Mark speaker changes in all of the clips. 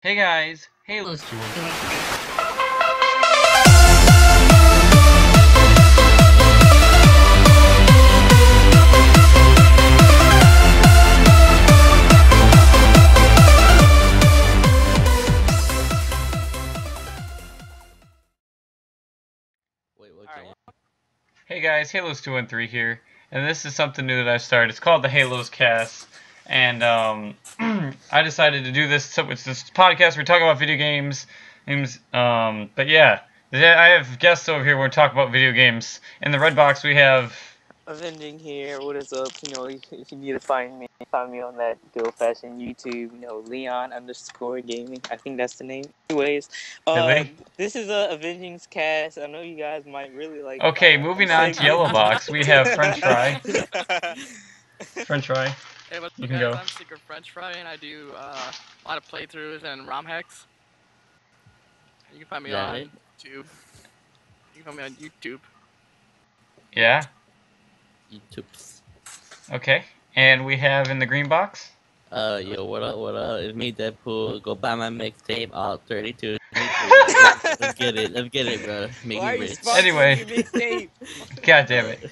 Speaker 1: Hey guys, Halo Student.
Speaker 2: Wait, what's
Speaker 1: Hey guys, Halos 2 and 3 here, and this is something new that I've started. It's called the Halos Cast, and um, I decided to do this. So it's this podcast. We're talking about video games, games. Um, but yeah, I have guests over here. We're talking about video games. In the red box, we have.
Speaker 3: Avenging here. What is up? You know, if you need to find me, find me on that good old fashioned YouTube. You know, Leon underscore gaming. I think that's the name. Anyways, uh, this is a Avenging's cast. I know you guys might really like.
Speaker 1: Okay, moving on to Yellow Box, we have French Fry. French Fry.
Speaker 4: Hey, what's
Speaker 1: You
Speaker 4: up, guys?
Speaker 1: go.
Speaker 4: I'm Secret French Fry, and I do uh, a lot of playthroughs and ROM hacks. You can find me
Speaker 2: Yeah,
Speaker 4: on. YouTube. You can find me on YouTube.
Speaker 1: Yeah.
Speaker 2: YouTube's.
Speaker 1: Okay. And we have in the green box.
Speaker 2: Uh, yo, what up, what up? It's me, Deadpool. Go buy my mixtape, all 32. Let's get it, let's get it, bro. Make
Speaker 3: Why are you
Speaker 2: rich.
Speaker 1: Anyway.
Speaker 3: your?
Speaker 1: God damn it.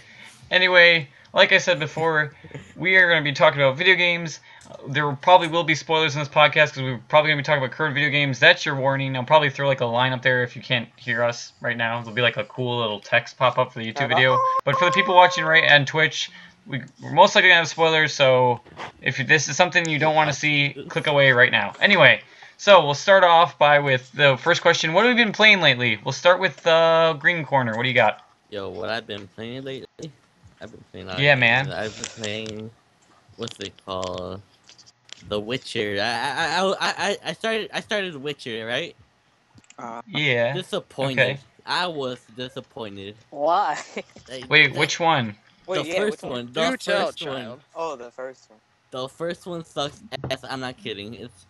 Speaker 1: Anyway, like I said before, we are going to be talking about video games. There probably will be spoilers in this podcast because we're probably going to be talking about current video games. That's your warning. I'll probably throw like a line up there if you can't hear us right now. There'll be like a cool little text pop up for the YouTube video. But for the people watching right on Twitch, we, we're most likely going to have spoilers. So if this is something you don't want to see, click away right now. Anyway. So we'll start off by with the first question. What have we been playing lately? We'll start with the uh, green corner. What do you got?
Speaker 2: Yo, what I've been playing lately? I've been playing. a lot
Speaker 1: Yeah, man.
Speaker 2: I've been playing. What's it called? The Witcher. I I I I I started I started The Witcher, right?
Speaker 3: Uh,
Speaker 1: Yeah.
Speaker 2: Disappointed.
Speaker 1: Okay.
Speaker 2: I was disappointed.
Speaker 3: why?
Speaker 1: Wait,
Speaker 2: that-
Speaker 1: which one?
Speaker 3: Wait,
Speaker 2: the
Speaker 3: yeah,
Speaker 2: first
Speaker 3: which
Speaker 2: one.
Speaker 4: Do
Speaker 2: The
Speaker 4: tell,
Speaker 2: first one.
Speaker 4: child.
Speaker 3: Oh, the first one.
Speaker 2: The first one sucks ass. I'm not kidding. It's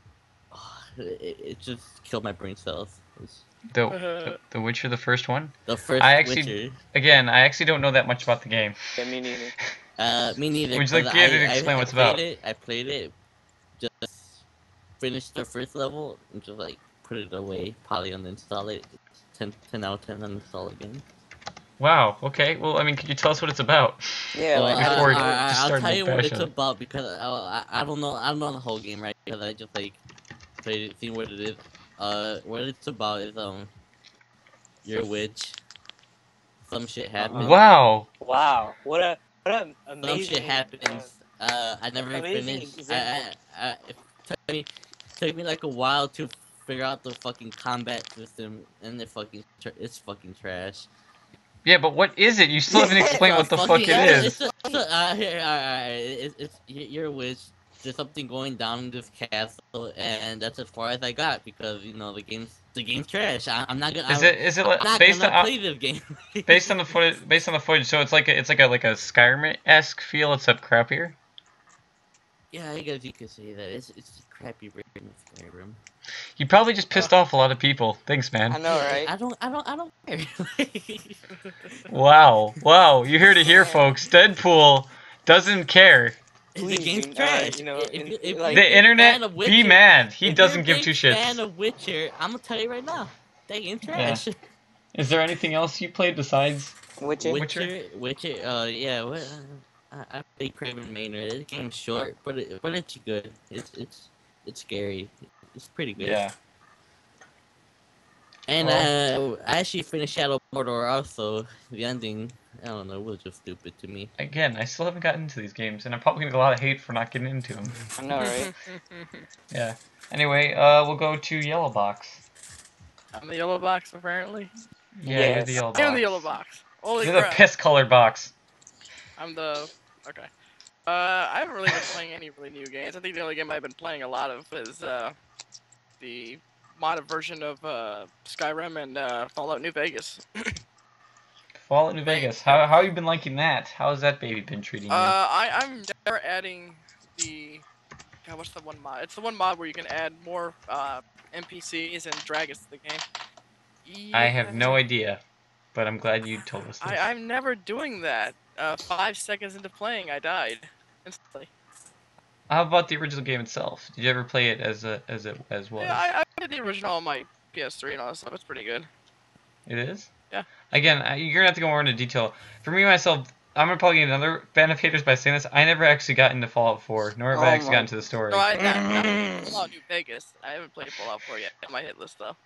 Speaker 2: it, it just killed my brain cells. It's
Speaker 1: The, the The Witcher, the first one.
Speaker 2: the first
Speaker 1: I actually-
Speaker 2: Witcher.
Speaker 1: Again, I actually don't know that much about the game.
Speaker 3: Yeah, me neither.
Speaker 2: Uh, me neither.
Speaker 1: Would you like
Speaker 2: 'cause
Speaker 1: to get it
Speaker 2: I-
Speaker 1: and
Speaker 2: I-
Speaker 1: explain
Speaker 2: I
Speaker 1: what it's
Speaker 2: played
Speaker 1: about?
Speaker 2: It, I played it, just finished the first level and just like put it away, probably uninstall it. 10, 10 out of 10 uninstall again.
Speaker 1: Wow. Okay. Well, I mean, could you tell us what it's about?
Speaker 3: Yeah,
Speaker 2: Well,
Speaker 3: like
Speaker 2: I,
Speaker 1: before it
Speaker 2: I,
Speaker 1: just
Speaker 2: will tell you what it's about because I, I, I don't know I don't know the whole game right because I just like played it, seen what it is. Uh, what it's about is um, you're a witch. Some shit happens.
Speaker 1: Wow.
Speaker 3: wow, what a what a
Speaker 2: Some shit happens. Uh, I never
Speaker 3: Amazing
Speaker 2: finished. I,
Speaker 3: example.
Speaker 2: I, I, it took me took me like a while to figure out the fucking combat system, and it fucking tr- it's fucking trash.
Speaker 1: Yeah, but what is it? You still haven't explained what the fuck
Speaker 2: Fucking- It's, a, it's a, uh, here, alright, it's, it's you're a witch. There's something going down in this castle, and that's as far as I got because you know the game's the game's trash. I, I'm not gonna.
Speaker 1: Is it? Is it like,
Speaker 2: I'm not
Speaker 1: based
Speaker 2: gonna
Speaker 1: on
Speaker 2: play this game.
Speaker 1: based on the footage? Based on the footage, so it's like a, it's like a like a Skyrim esque feel, except crappier.
Speaker 2: yeah, I guess you could say that. It's it's a crappy version of Skyrim.
Speaker 1: You probably just pissed uh, off a lot of people. Thanks, man.
Speaker 3: I
Speaker 2: know,
Speaker 3: right?
Speaker 2: I don't, I don't, I don't care.
Speaker 1: Wow. Wow. You heard it here, folks. Deadpool doesn't care.
Speaker 2: The
Speaker 3: Please,
Speaker 2: game's
Speaker 3: uh,
Speaker 2: internet.
Speaker 3: you know,
Speaker 2: if,
Speaker 3: in-
Speaker 2: you- if
Speaker 3: like-
Speaker 1: The internet,
Speaker 2: fan of
Speaker 1: be mad. He doesn't give two
Speaker 2: shits. Fan
Speaker 1: shits.
Speaker 2: of Witcher, I'm gonna tell you right now. That game's trash.
Speaker 1: Is there anything else you played besides?
Speaker 3: Witcher.
Speaker 2: Witcher, Witcher, uh, yeah, what, uh, I, I play Craven Maynard. This game's short, but it, but it's good. It's it's it's scary. It's pretty good.
Speaker 1: Yeah.
Speaker 2: And
Speaker 1: Well-
Speaker 2: uh, I actually finished Shadow of Mordor also. The ending, I don't know, was just stupid to me.
Speaker 1: Again, I still haven't gotten into these games, and I'm probably gonna get a lot of hate for not getting into them.
Speaker 3: I know, right?
Speaker 1: Yeah. Anyway, uh, we'll go to Yellow Box.
Speaker 4: I'm the yellow box, apparently.
Speaker 1: Yeah, you're the Yellow
Speaker 4: I'm
Speaker 1: Box.
Speaker 4: the yellow box. Holy
Speaker 1: You're the piss colored box.
Speaker 4: I'm the. Okay. Uh, I haven't really been playing any really new games. I think the only game I've been playing a lot of is uh, the modded version of uh, Skyrim and uh, Fallout New Vegas.
Speaker 1: Fallout New Vegas. How how you been liking that? How has that baby been treating you?
Speaker 4: Uh, I, I'm never adding the. God, what's the one mod? It's the one mod where you can add more uh, NPCs and dragons to the game.
Speaker 1: I have no idea, but I'm glad you told us this.
Speaker 4: I, I'm never doing that. Uh, five seconds into playing, I died instantly.
Speaker 1: how about the original game itself? Did you ever play it as a as it as was?
Speaker 4: Yeah, I, I played the original on my PS3 and all that stuff. It's pretty good.
Speaker 1: It is.
Speaker 4: Yeah.
Speaker 1: Again, you're gonna have to go more into detail. For me myself, I'm gonna probably get another fan of haters by saying this. I never actually got into Fallout 4, nor have I
Speaker 3: Oh
Speaker 1: actually gotten to the story.
Speaker 4: No, I, I, I Fallout New Vegas. I haven't played Fallout 4 yet. On my hit list though.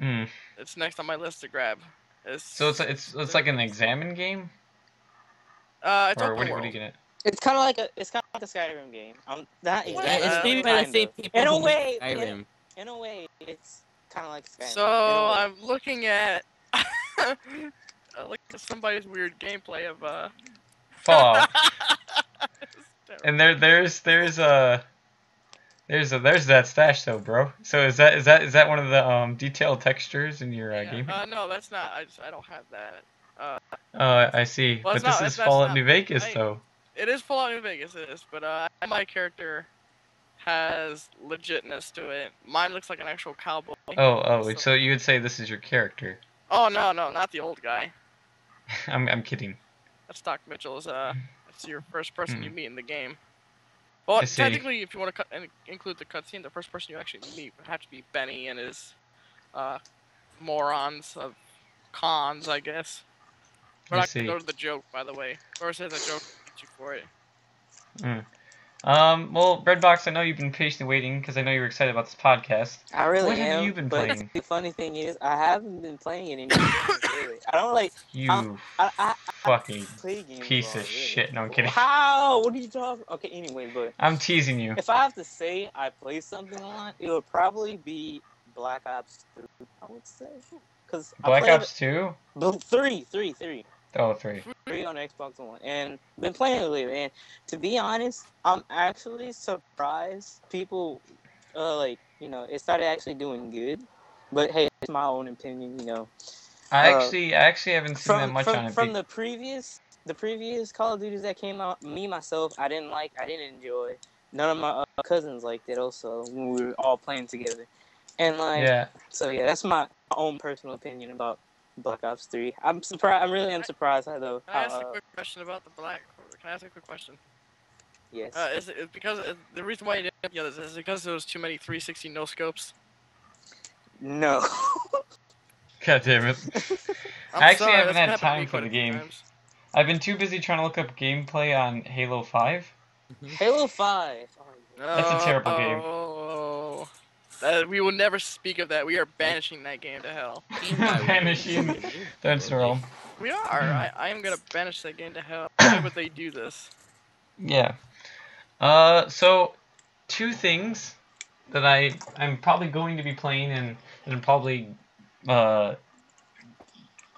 Speaker 1: Hmm.
Speaker 4: It's next on my list to grab. It's,
Speaker 1: So it's it's it's like an examine game,
Speaker 4: uh, it's
Speaker 1: or
Speaker 4: open
Speaker 1: what, do you- what
Speaker 4: world.
Speaker 1: do you get it?
Speaker 3: It's kind of like a it's kind of like a Skyrim game. I'm not
Speaker 2: Yeah, it's made by the same people
Speaker 3: In a way, in,
Speaker 2: Skyrim.
Speaker 3: in a way, it's kind of like Skyrim.
Speaker 4: So
Speaker 3: in a way.
Speaker 4: I'm looking at uh, look at somebody's weird gameplay of uh.
Speaker 1: Fallout.
Speaker 4: Terrible.
Speaker 1: and there there's there's a there's a there's that stash though, bro. So is that is that is that one of the um detailed textures in your uh,
Speaker 4: Yeah,
Speaker 1: game?
Speaker 4: Uh, no, that's not. I just I don't have that.
Speaker 1: Oh, I see.
Speaker 4: Well,
Speaker 1: but this
Speaker 4: not-
Speaker 1: is Fallout
Speaker 4: not-
Speaker 1: New Vegas
Speaker 4: I-
Speaker 1: though.
Speaker 4: It is Fallout New Vegas, it is, but uh, my character has legitness to it. Mine looks like an actual cowboy.
Speaker 1: Oh, oh,
Speaker 4: So-
Speaker 1: so you would say this is your character?
Speaker 4: Oh no, no, not the old guy.
Speaker 1: I'm I'm kidding.
Speaker 4: That's Doc Mitchell. Is uh, that's your first person you
Speaker 1: Hmm.
Speaker 4: meet in the game. Well, technically, if you want to cut, in- include the cutscene, the first person you actually meet would have to be Benny and his uh, morons of cons, I guess. We're
Speaker 1: I
Speaker 4: not
Speaker 1: see.
Speaker 4: gonna go to the joke, by the way. Or says a joke you for it.
Speaker 1: Um, well, Redbox, I know you've been patiently waiting because I know you were excited about this podcast.
Speaker 3: I really
Speaker 1: What have
Speaker 3: am.
Speaker 1: you been
Speaker 3: but
Speaker 1: playing?
Speaker 3: The funny thing is, I haven't been playing it anymore. really. I don't like.
Speaker 1: You
Speaker 3: I, I, I
Speaker 1: fucking piece of
Speaker 3: really.
Speaker 1: shit. No, I'm kidding.
Speaker 3: How? What are you talking? Okay, anyway, but
Speaker 1: I'm teasing you.
Speaker 3: if I have to say I play something a lot, it would probably be Black Ops 3. I would say, because
Speaker 1: Black Ops 2?
Speaker 3: But three, three, three,
Speaker 1: Oh, three.
Speaker 3: three on Xbox One, and been playing it lately. And to be honest, I'm actually surprised people, uh, like you know, it started actually doing good. But hey, it's my own opinion, you know.
Speaker 1: I
Speaker 3: Uh,
Speaker 1: actually, I actually haven't seen that
Speaker 3: From
Speaker 1: much
Speaker 3: from,
Speaker 1: on it.
Speaker 3: from the previous, the previous Call of Duties that came out, me myself, I didn't like, I didn't enjoy. None of my uh, cousins liked it. Also, when we were all playing together, and like,
Speaker 1: yeah,
Speaker 3: so yeah, that's my own personal opinion about Black Ops Three. I'm surprised. I'm really am surprised how though.
Speaker 4: Can I ask
Speaker 3: how,
Speaker 4: a
Speaker 3: uh,
Speaker 4: quick question about the black? Can I ask a quick question?
Speaker 3: yes.
Speaker 4: Uh, is it is because uh, the reason why you didn't get this is because there was too many 360 no scopes?
Speaker 3: no.
Speaker 1: god damn it.
Speaker 4: I'm
Speaker 1: I actually
Speaker 4: sorry,
Speaker 1: haven't had time for the game.
Speaker 4: times.
Speaker 1: I've been too busy trying to look up gameplay on Halo 5.
Speaker 3: Halo Five. Oh.
Speaker 1: That's a terrible game.
Speaker 4: That, we will never speak of that. We are banishing that game to hell.
Speaker 1: Banishing. Don't swirl.
Speaker 4: We are. I, I am gonna banish that game to hell. Why would they do this?
Speaker 1: Yeah. Uh, so two things that I I'm probably going to be playing and and I'm probably uh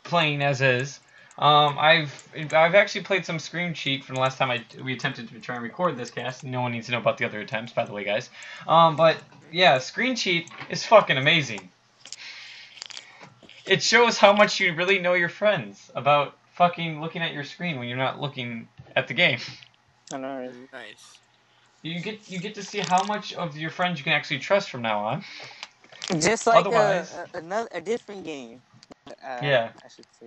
Speaker 1: playing as is. Um, I've I've actually played some screen Cheat from the last time I we attempted to try and record this cast. No one needs to know about the other attempts, by the way, guys. Um, but yeah, Screen Cheat is fucking amazing. It shows how much you really know your friends about fucking looking at your screen when you're not looking at the game.
Speaker 3: I know. right?
Speaker 4: Nice.
Speaker 1: You get you get to see how much of your friends you can actually trust from now on.
Speaker 3: Just like
Speaker 1: Otherwise-
Speaker 3: a, a, another a different game. Uh,
Speaker 1: Yeah.
Speaker 3: I should say.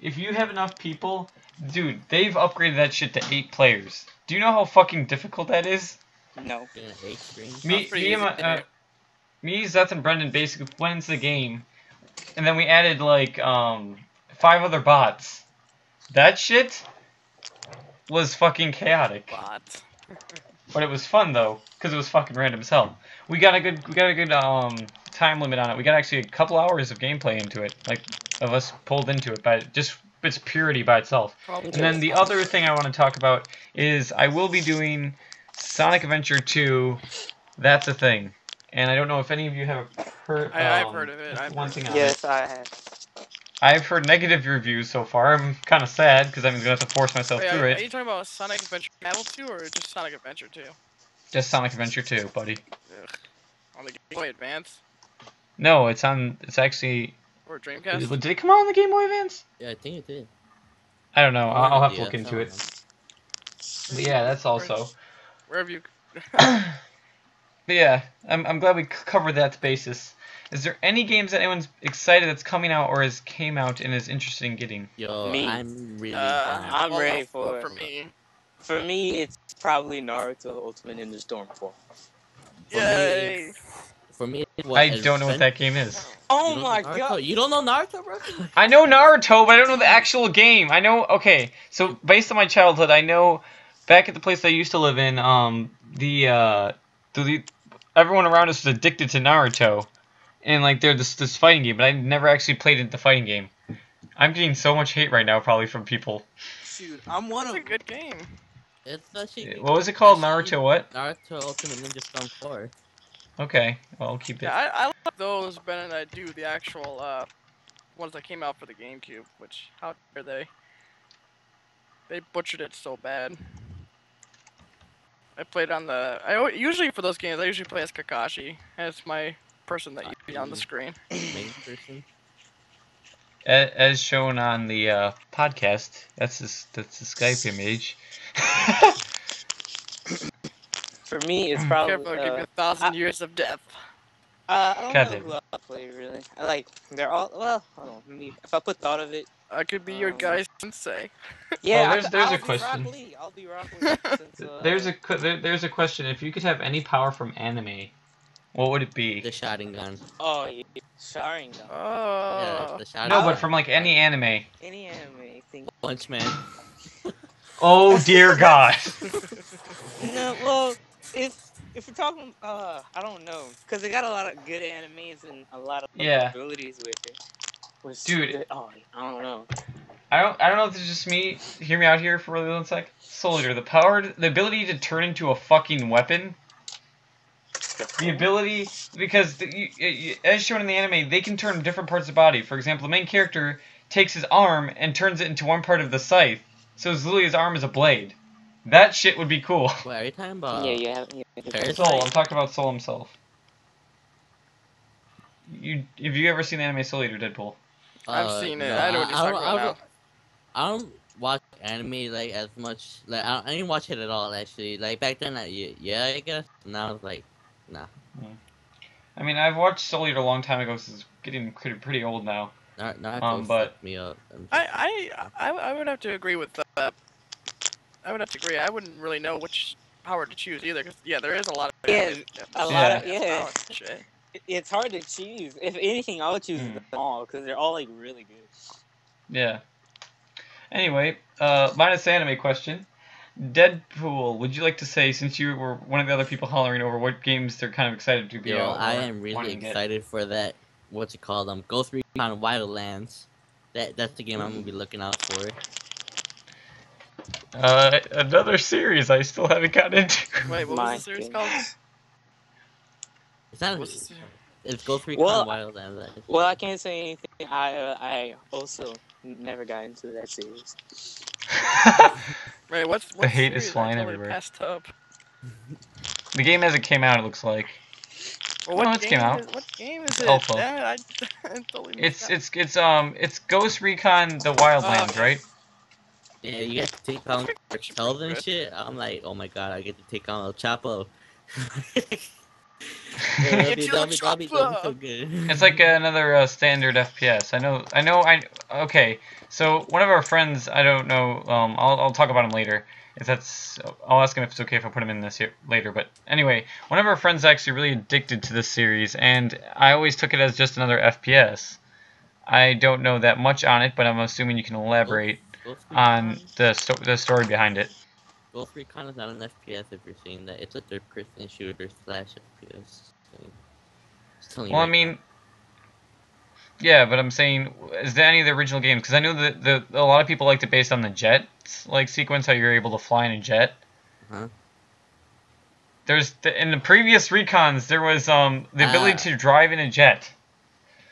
Speaker 1: If you have enough people, dude, they've upgraded that shit to eight players. Do you know how fucking difficult that is?
Speaker 3: No.
Speaker 2: Gonna hate screen.
Speaker 1: Me, me, and my, uh, me, Zeth, and Brendan basically went into the game, and then we added like um five other bots. That shit was fucking chaotic,
Speaker 4: Bot.
Speaker 1: but it was fun though, cause it was fucking random as hell. We got a good, we got a good um time limit on it. We got actually a couple hours of gameplay into it, like of us pulled into it by just its purity by itself.
Speaker 4: Probably.
Speaker 1: And then the other thing I want to talk about is I will be doing Sonic Adventure 2. That's a thing. And I don't know if any of you have heard.
Speaker 4: I- I've
Speaker 1: um,
Speaker 4: heard of it, I've
Speaker 1: one
Speaker 4: heard
Speaker 1: thing
Speaker 4: of
Speaker 1: on
Speaker 3: Yes. I have.
Speaker 1: I've heard negative reviews so far. I'm kind of sad because I'm going to have to force myself
Speaker 4: Wait,
Speaker 1: through
Speaker 4: are,
Speaker 1: it.
Speaker 4: are you talking about Sonic Adventure Battle 2 or just Sonic Adventure 2?
Speaker 1: Just Sonic Adventure 2, buddy.
Speaker 4: Ugh. On the Game Boy Advance
Speaker 1: No, it's on. It's actually.
Speaker 4: or Dreamcast?
Speaker 1: Did it come out on the Game Boy Advance?
Speaker 2: Yeah, I think it did.
Speaker 1: I don't know. I'll, I'll have to look into it. But yeah, that's also.
Speaker 4: Where have you?
Speaker 1: But yeah, I'm, I'm glad we covered that basis. Is there any games that anyone's excited that's coming out or has came out and is interested in getting?
Speaker 2: Yo,
Speaker 3: Me.
Speaker 2: I'm really.
Speaker 4: Uh.
Speaker 3: I'm
Speaker 4: well,
Speaker 3: ready
Speaker 4: well,
Speaker 3: for
Speaker 4: for me.
Speaker 3: For me, it's probably Naruto Ultimate Ninja Storm 4.
Speaker 2: For me,
Speaker 4: Yay!
Speaker 2: For me, what,
Speaker 1: I don't know what that game is.
Speaker 3: Oh
Speaker 2: You
Speaker 3: my god!
Speaker 2: You don't know Naruto, bro?
Speaker 1: I know Naruto, but I don't know the actual game. I know. Okay, so based on my childhood, I know back at the place I used to live in, um, the uh, the everyone around us was addicted to Naruto, and like they're this this fighting game, but I never actually played the fighting game. I'm getting so much hate right now, probably from people.
Speaker 3: Shoot, I'm one
Speaker 4: It's
Speaker 3: of
Speaker 4: a good game.
Speaker 2: It's actually
Speaker 1: What was it called? Naruto what?
Speaker 2: Naruto Ultimate Ninja Storm 4.
Speaker 1: Okay, well I'll keep it.
Speaker 4: Yeah, I, I like those better than I do the actual uh, ones that came out for the GameCube. Which how dare they? They butchered it so bad. I played on the. I usually for those games I usually play as Kakashi. And it's my person that you see on the screen.
Speaker 2: Main person.
Speaker 1: As shown on the uh, podcast, that's this that's the Skype image.
Speaker 3: for me. It's probably
Speaker 4: Careful, give you
Speaker 3: uh,
Speaker 4: a thousand
Speaker 3: I-
Speaker 4: years of death.
Speaker 3: Uh, I don't
Speaker 1: God
Speaker 3: know who I play really. I like they're all well. Hold on, let me, if I put thought of it,
Speaker 4: I could be your
Speaker 3: Um,
Speaker 4: guy sensei.
Speaker 3: yeah.
Speaker 1: there's-
Speaker 3: I,
Speaker 1: there's
Speaker 3: I'll
Speaker 1: a question.
Speaker 3: Rock Lee. I'll be Rock Lee since, uh,
Speaker 1: There's a there, there's a question. If you could have any power from anime, what would it be?
Speaker 2: The Sharingan.
Speaker 3: oh yeah, Sharingan.
Speaker 4: Oh.
Speaker 2: Yeah, the Sharingan.
Speaker 1: No, but from like any anime.
Speaker 3: Any anime thing.
Speaker 2: Punch Man.
Speaker 1: Oh dear God.
Speaker 3: No, well, if if we're talking, uh, I don't know, cause they got a lot of good animes and a lot of
Speaker 1: Yeah.
Speaker 3: abilities with it. With
Speaker 1: Dude.
Speaker 3: oh, I don't know.
Speaker 1: I don't I don't know if it's just me. Hear me out here for really one sec. Soul Eater, the power, the ability to turn into a fucking weapon. The ability, because the, you, you, as shown in the anime, they can turn different parts of the body. For example, the main character takes his arm and turns it into one part of the scythe. So it's literally his arm is a blade. That shit would be cool.
Speaker 2: Wait, are you talking about?
Speaker 3: yeah, you have. Yeah,
Speaker 2: Parasite?
Speaker 1: Soul, I'm talking about Soul himself. You have you ever seen the anime Soul Eater Deadpool?
Speaker 4: I've
Speaker 2: Uh,
Speaker 4: seen it.
Speaker 2: no,
Speaker 4: I know what you're
Speaker 2: I
Speaker 4: talking
Speaker 2: don't-
Speaker 4: about
Speaker 2: I don't- I don't watch anime like as much. Like I, I didn't watch it at all actually. Like back then, I, yeah, yeah, I guess. Now it's like, nah.
Speaker 1: I mean, I've watched Soul Eater a long time ago, so it's getting pretty, pretty old now.
Speaker 2: Nar- Naruto
Speaker 1: Um, but-
Speaker 2: me up. I'm
Speaker 4: I, I, I, I would have to agree with uh, I would have to agree. I wouldn't really know which power to choose either. Cause yeah, there is a lot of
Speaker 3: Yeah, a lot
Speaker 1: Yeah.
Speaker 3: of yeah.
Speaker 4: power shit.
Speaker 3: It's hard to choose. If anything, I would choose
Speaker 1: Hmm.
Speaker 3: them all because they're all like really good.
Speaker 1: Yeah. Anyway, uh, minus the anime question. Deadpool, would you like to say, since you were one of the other people hollering over what games they're kind of excited to be
Speaker 2: Yo,
Speaker 1: out?
Speaker 2: I am really
Speaker 1: wanting to get?
Speaker 2: excited for that. What's it called? Um, Ghost Recon Wildlands. That that's the game I'm gonna be looking out for.
Speaker 1: Uh, another series I still haven't gotten into.
Speaker 4: Wait, what
Speaker 3: My
Speaker 4: was the series
Speaker 3: goodness.
Speaker 4: called?
Speaker 2: It's not.
Speaker 4: What's the-
Speaker 2: It's Ghost Recon
Speaker 3: Well,
Speaker 2: Wildlands. actually.
Speaker 3: Well, I can't say anything. I uh, I also never got into that series.
Speaker 4: Wait, what's, what's
Speaker 1: hate is
Speaker 4: series? I
Speaker 1: flying
Speaker 4: totally
Speaker 1: everywhere.
Speaker 4: Passed up.
Speaker 1: the game as it came out, it looks like.
Speaker 4: Well,
Speaker 1: Oh,
Speaker 4: what
Speaker 1: it's
Speaker 4: game
Speaker 1: came out.
Speaker 4: Is, what game is it?
Speaker 1: Alpha.
Speaker 4: Damn it, I, I totally missed
Speaker 1: It's it's it's um it's Ghost Recon the Wildlands,
Speaker 4: Oh.
Speaker 1: right?
Speaker 2: Yeah, you get to take on cartels and shit. I'm like, oh my god, I get to take on El Chapo. Yeah, be, that'd be, that'd be, that'd so
Speaker 1: It's like another uh, standard FPS. I know. I know. I okay. So one of our friends, I don't know. Um, I'll I'll talk about him later. If that's, I'll ask him if it's okay if I put him in this here later. But anyway, one of our friends is actually really addicted to this series, and I always took it as just another FPS. I don't know that much on it, but I'm assuming you can elaborate
Speaker 2: Ghost
Speaker 1: on the sto- the story behind it.
Speaker 2: Ghost Recon is not an FPS if you're seeing that. It's a third person shooter slash FPS.
Speaker 1: Well, I mean, yeah, but I'm saying, is there any of the original games? Because I know that the a lot of people liked it based on the jet like sequence, how you're able to fly in a jet.
Speaker 2: Uh-huh.
Speaker 1: There's the, in the previous recons there was um the ability
Speaker 2: Ah.
Speaker 1: to drive in a jet.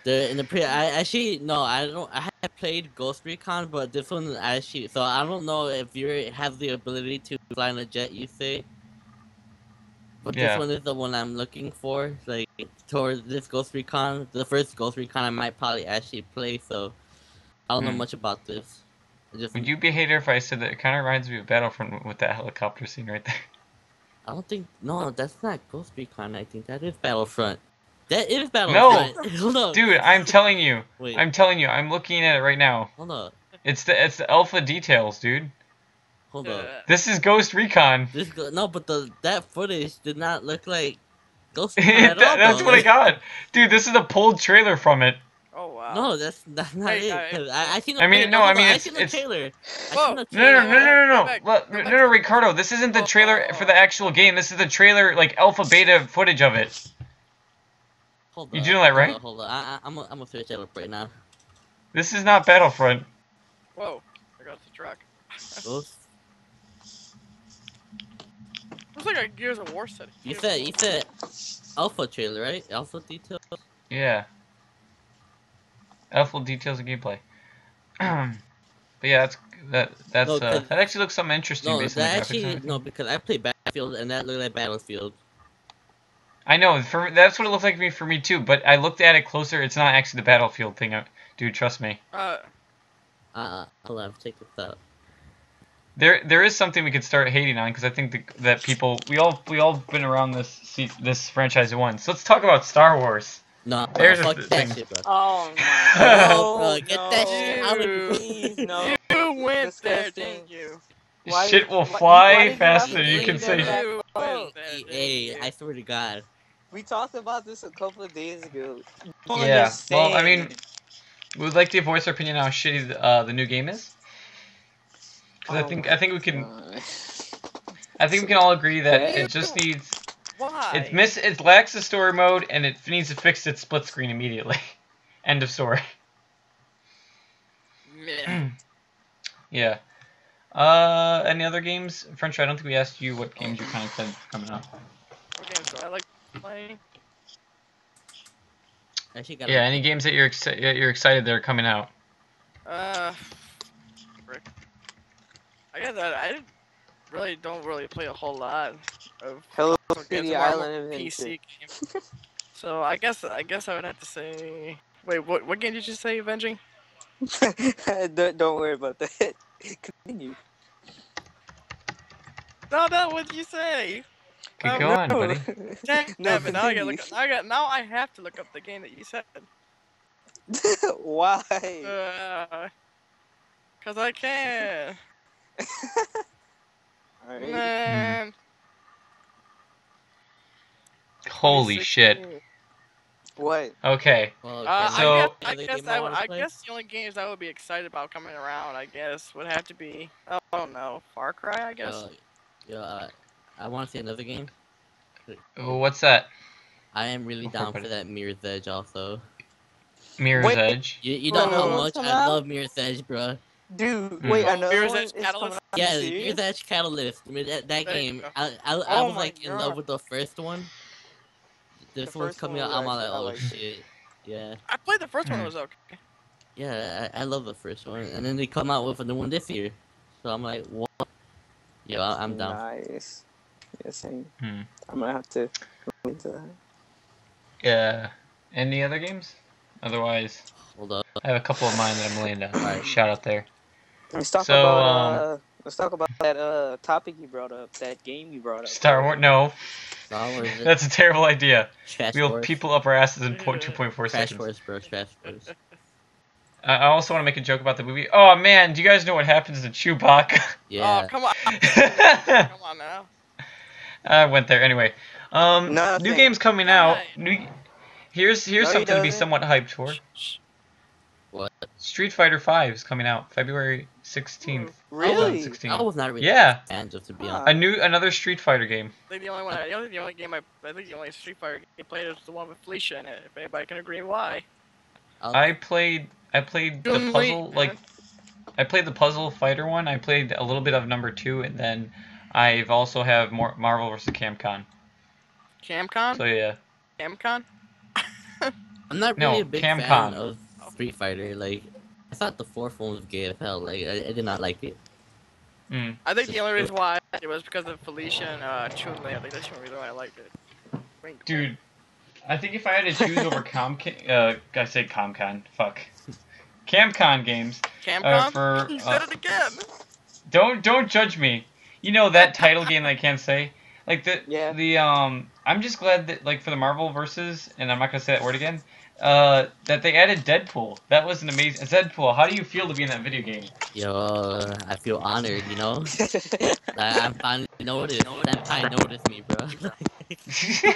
Speaker 2: The in the pre, I actually no, I don't. I have played Ghost Recon, but this one I actually. So I don't know if you have the ability to fly in a jet. You say. But
Speaker 1: Yeah.
Speaker 2: this one is the one I'm looking for. Like towards this Ghost Recon, the first Ghost Recon I might probably actually play. So I don't know
Speaker 1: Hmm.
Speaker 2: much about this. I just
Speaker 1: Would you be a hater if I said that it kind of reminds me of Battlefront with that helicopter scene right there?
Speaker 2: I don't think no, that's not Ghost Recon. I think that is Battlefront. That is Battlefront. hold on.
Speaker 1: Dude, I'm telling you,
Speaker 2: Wait,
Speaker 1: I'm telling you, I'm looking at it right now.
Speaker 2: hold on.
Speaker 1: It's the it's the alpha details, dude.
Speaker 2: Hold up.
Speaker 4: Uh,
Speaker 1: This is Ghost Recon.
Speaker 2: This go- no, but the that footage did not look like Ghost Recon at
Speaker 1: That-
Speaker 2: all.
Speaker 1: that's
Speaker 2: though.
Speaker 1: what I got, dude. This is a pulled trailer from it.
Speaker 4: oh wow.
Speaker 2: No, that's that's not
Speaker 4: Hey,
Speaker 2: it.
Speaker 4: I-
Speaker 2: 'cause I, I seen.
Speaker 1: I mean, no, I mean, it's-
Speaker 2: I seen
Speaker 1: it's-
Speaker 2: a trailer.
Speaker 4: Whoa.
Speaker 2: I seen a
Speaker 1: No,
Speaker 2: trailer.
Speaker 1: no, no, no, no, no,
Speaker 4: Go back,
Speaker 1: no,
Speaker 4: go
Speaker 1: no,
Speaker 4: back.
Speaker 1: no, no, Ricardo. This isn't the trailer for the actual game. This is the trailer, like alpha beta footage of it.
Speaker 2: Hold
Speaker 1: You
Speaker 2: up,
Speaker 1: do know that,
Speaker 2: hold
Speaker 1: right?
Speaker 2: Hold on, I, I, I'm gonna I'm gonna search that up right now.
Speaker 1: This is not Battlefront.
Speaker 4: Whoa. I got the truck.
Speaker 2: Ghost.
Speaker 4: Looks like a Gears of War set.
Speaker 2: You said you said alpha trailer, right? Alpha detail.
Speaker 1: Yeah. Alpha details of gameplay. but yeah, that's that. That's
Speaker 2: No,
Speaker 1: uh,
Speaker 2: 'cause-
Speaker 1: that actually looks something interesting
Speaker 2: No,
Speaker 1: based on the
Speaker 2: that actually no because I played Battlefield and that looked like Battlefield.
Speaker 1: I know. For that's what it looked like to me for me too. But I looked at it closer. It's not actually the Battlefield thing, uh, dude. Trust me.
Speaker 4: Uh,
Speaker 2: Uh, uh hold on, check this out.
Speaker 1: There, there is something we could start hating on because I think the, that people, we all, we all been around this se- this franchise once. Let's talk about Star Wars.
Speaker 2: No,
Speaker 1: There's a
Speaker 2: fuck
Speaker 1: th-
Speaker 2: that
Speaker 1: thing.
Speaker 2: shit, bro.
Speaker 3: Oh
Speaker 2: Oh,
Speaker 3: my
Speaker 2: bro, get that shit out of
Speaker 4: Dude.
Speaker 3: Please, no.
Speaker 4: you went there,
Speaker 3: Disgusting.
Speaker 4: didn't you?
Speaker 3: Why
Speaker 1: Shit
Speaker 3: did-
Speaker 1: will
Speaker 3: why- why
Speaker 1: fly
Speaker 3: did you
Speaker 1: faster.
Speaker 3: to
Speaker 1: You can
Speaker 3: that
Speaker 1: say.
Speaker 3: back?
Speaker 4: You went there,
Speaker 2: Hey,
Speaker 4: didn't
Speaker 2: hey,
Speaker 4: you?
Speaker 2: I swear to God.
Speaker 3: We talked about this a couple of days ago. You don't
Speaker 1: Yeah, well, I mean. We would like to voice our opinion on how shitty the, uh, the new game is. Because I
Speaker 3: Oh
Speaker 1: think, I think we can,
Speaker 3: God.
Speaker 1: I think we can all agree that it just needs,
Speaker 4: Why?
Speaker 1: it miss, it lacks a story mode and it needs to fix its split screen immediately. End of story. Yeah. Uh, any other games? French, I don't think we asked you what games you kind of said coming up.
Speaker 4: What games do I like playing?
Speaker 2: Actually, got
Speaker 1: Yeah, any games that you're exci- that you're excited that are coming out?
Speaker 4: Uh, frick. I guess that I really don't really play a whole lot of
Speaker 3: Hello
Speaker 4: games
Speaker 3: Kitty
Speaker 4: of
Speaker 3: Island
Speaker 4: PC
Speaker 3: Adventure.
Speaker 4: games. so I guess I guess I would have to say. Wait, what what game did you say, Avenging?
Speaker 3: don't, don't worry about that. Continue.
Speaker 4: No, no, what did you say?
Speaker 1: Keep
Speaker 4: Um,
Speaker 1: going,
Speaker 3: No.
Speaker 1: buddy.
Speaker 4: Dang,
Speaker 3: No,
Speaker 4: damn it, now I gotta look. Up, now I got. Now I have to look up the game that you said.
Speaker 3: Why?
Speaker 4: Uh, Cause I can.
Speaker 3: Alright.
Speaker 4: Man.
Speaker 1: Holy shit.
Speaker 3: What?
Speaker 1: Okay.
Speaker 2: Well,
Speaker 4: Uh,
Speaker 1: So-
Speaker 4: I guess, I, guess I, I guess the only games I would be excited about coming around, I guess, would have to be. Oh, I don't know, Far Cry, I guess.
Speaker 2: Uh, yeah, I want to see another game.
Speaker 1: Oh, What's that?
Speaker 2: I am really
Speaker 1: Go
Speaker 2: down for
Speaker 1: buddy.
Speaker 2: that Mirror's Edge also.
Speaker 1: Mirror's
Speaker 3: Wait.
Speaker 1: Edge.
Speaker 2: You, you don't know
Speaker 3: Oh,
Speaker 2: how much I
Speaker 3: out?
Speaker 2: love Mirror's Edge, bro.
Speaker 3: Dude,
Speaker 1: Hmm.
Speaker 3: wait,
Speaker 4: Oh,
Speaker 3: another
Speaker 4: Mirror's
Speaker 3: one
Speaker 4: Edge
Speaker 3: is coming
Speaker 4: Catalyst?
Speaker 2: Yeah,
Speaker 3: Serious?
Speaker 2: Mirror's Edge Catalyst. I mean, that, that game. I, I, I
Speaker 3: Oh
Speaker 2: was
Speaker 3: my
Speaker 2: like in love with the first one. This
Speaker 3: The
Speaker 2: one's coming
Speaker 3: one
Speaker 2: out, I'm
Speaker 3: was
Speaker 2: all like,
Speaker 3: actually-
Speaker 2: oh
Speaker 3: liked it.
Speaker 2: shit. Yeah,
Speaker 4: I played the first one,
Speaker 1: Hmm.
Speaker 4: it was okay.
Speaker 2: yeah, I, I love the first one. And then they come out with a new one this year. So I'm like, what? Yo, I, I'm down.
Speaker 3: Nice. Yeah, same.
Speaker 1: Hmm.
Speaker 3: I'm gonna have to look into that.
Speaker 1: Yeah. Any other games? Otherwise,
Speaker 2: Hold up.
Speaker 1: I have a couple of mine that I'm laying down.
Speaker 2: Alright.
Speaker 1: Shout out there.
Speaker 3: Let's talk
Speaker 1: So,
Speaker 3: about
Speaker 1: um,
Speaker 3: uh, let's talk about that uh topic you brought up, that game you brought up.
Speaker 1: Star Wars? No,
Speaker 2: Star Wars.
Speaker 1: that's a terrible idea.
Speaker 2: Trash
Speaker 1: We'll
Speaker 2: Wars.
Speaker 1: people up our asses in po-
Speaker 4: Yeah.
Speaker 1: 2.4
Speaker 2: Trash
Speaker 1: seconds.
Speaker 2: Wars, bro. Trash Wars.
Speaker 1: I I also want to make a joke about the movie. Oh man, do you guys know what happens to Chewbacca?
Speaker 2: Yeah.
Speaker 4: Oh, come on. Come on now.
Speaker 1: Went there anyway. Um,
Speaker 3: Nothing.
Speaker 1: new games coming out. New. Here's here's
Speaker 3: No,
Speaker 1: something to be somewhat hyped for.
Speaker 4: Shh, shh.
Speaker 2: What?
Speaker 1: Street Fighter V is coming out February 16th.
Speaker 3: Really?
Speaker 1: 2016.
Speaker 2: I was not really
Speaker 1: Yeah.
Speaker 2: a fan, just to be
Speaker 3: Huh.
Speaker 2: honest.
Speaker 1: A new another Street Fighter game.
Speaker 4: I think the only one, I think the only game I, I think the only Street Fighter game I played is the one with Felicia in it. If anybody can agree why.
Speaker 2: I'll-
Speaker 1: I played I played the puzzle like I played the puzzle fighter one. I played a little bit of number two, and then I've also have more Marvel vs. Capcom.
Speaker 4: Camcon?
Speaker 1: So yeah,
Speaker 4: Camcon?
Speaker 2: I'm not
Speaker 1: No,
Speaker 2: really a big
Speaker 1: Capcom.
Speaker 2: fan of Street Fighter. Like, I thought the fourth one was gay as hell. Like, I, I did not like it.
Speaker 1: mm.
Speaker 4: I think the only reason why it was because of Felicia and uh, Chun-Li. I think that's the only reason why I liked it. Wink,
Speaker 1: dude. I think if I had to choose over Comcon, uh, I say Comcon, fuck, Camcon games.
Speaker 4: Camcon?
Speaker 1: Uh, for,
Speaker 4: you
Speaker 1: uh,
Speaker 4: said it again!
Speaker 1: Don't don't judge me. You know that title game that I can't say. Like the
Speaker 3: Yeah.
Speaker 1: the um I'm just glad that like for the Marvel versus, and I'm not gonna say that word again. Uh, that they added Deadpool. That was an amazing. Deadpool, how do you feel to be in that video game?
Speaker 2: Yo, I feel honored, you know? I, I'm finally noticed. Senpai noticed me, bro.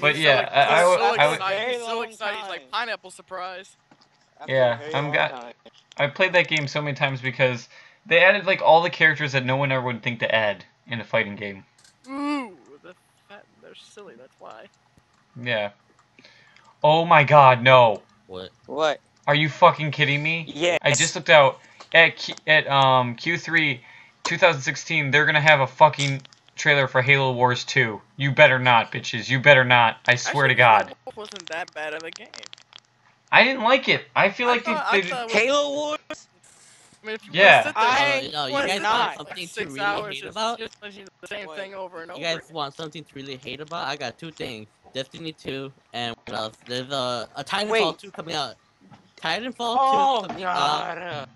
Speaker 1: But
Speaker 4: He's
Speaker 1: yeah,
Speaker 4: so,
Speaker 1: I- I
Speaker 4: he's
Speaker 1: would-
Speaker 4: so
Speaker 1: I would-
Speaker 4: excited. He's so
Speaker 3: long
Speaker 4: excited. He's like pineapple surprise.
Speaker 3: After
Speaker 1: Yeah, I'm
Speaker 3: long
Speaker 1: got- I played that game so many times because they added like all the characters that no one ever would think to add in a fighting game.
Speaker 4: Ooh, the fat, they're silly. That's why.
Speaker 1: Yeah. Oh my God, no!
Speaker 2: what?
Speaker 3: What?
Speaker 1: Are you fucking kidding me?
Speaker 3: Yeah.
Speaker 1: I just looked out at Q, at um Q3 2016. They're gonna have a fucking trailer for Halo Wars 2. You better not, bitches. You better not. I swear
Speaker 4: Actually,
Speaker 1: to God.
Speaker 4: Halo wasn't that bad of a game.
Speaker 1: I didn't like it. I feel
Speaker 4: I
Speaker 1: like
Speaker 4: thought-
Speaker 1: they,
Speaker 4: I
Speaker 1: they
Speaker 4: thought-
Speaker 3: Halo Wars?
Speaker 4: I mean, if you
Speaker 1: Yeah.
Speaker 4: wanna sit there
Speaker 3: I
Speaker 2: Uh, no, you guys
Speaker 3: not.
Speaker 2: want
Speaker 4: for
Speaker 2: something to really
Speaker 4: hours
Speaker 2: hate
Speaker 4: just,
Speaker 2: about?
Speaker 4: just the same
Speaker 3: What?
Speaker 4: thing over and over.
Speaker 2: You guys want something to really hate about? I got two things: Destiny 2 and what else? There's a a Titanfall
Speaker 3: Wait.
Speaker 2: 2 coming out. Titanfall
Speaker 3: Oh
Speaker 2: 2 coming out.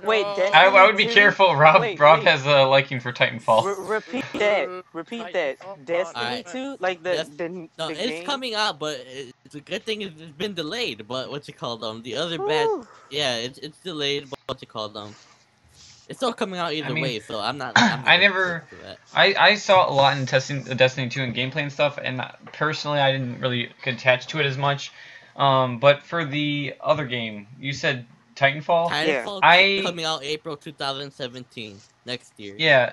Speaker 3: God. Wait,
Speaker 4: No.
Speaker 3: Destiny-
Speaker 1: I, I would be
Speaker 3: Two?
Speaker 1: careful. Rob
Speaker 3: Wait,
Speaker 1: Rob
Speaker 3: wait.
Speaker 1: has a liking for Titanfall.
Speaker 3: Re- repeat that. Repeat that. Destiny
Speaker 2: Alright.
Speaker 3: 2? Like the
Speaker 2: Yes.
Speaker 3: the,
Speaker 2: No,
Speaker 3: the
Speaker 2: it's
Speaker 3: game?
Speaker 2: coming out, but it's a good thing it's been delayed. But what's it called? them? The other bad, yeah, it's it's delayed. But what you call them? It's still coming out either
Speaker 1: mean,
Speaker 2: way, so I'm not. I'm not
Speaker 1: I never-
Speaker 2: stick to that.
Speaker 1: I, I saw a lot in testing the Destiny 2 and gameplay and stuff, and personally, I didn't really attach to it as much. Um, but for the other game, you said Titanfall.
Speaker 3: Yeah.
Speaker 2: Titanfall
Speaker 1: I-
Speaker 2: coming out April 2017 next year.
Speaker 1: Yeah,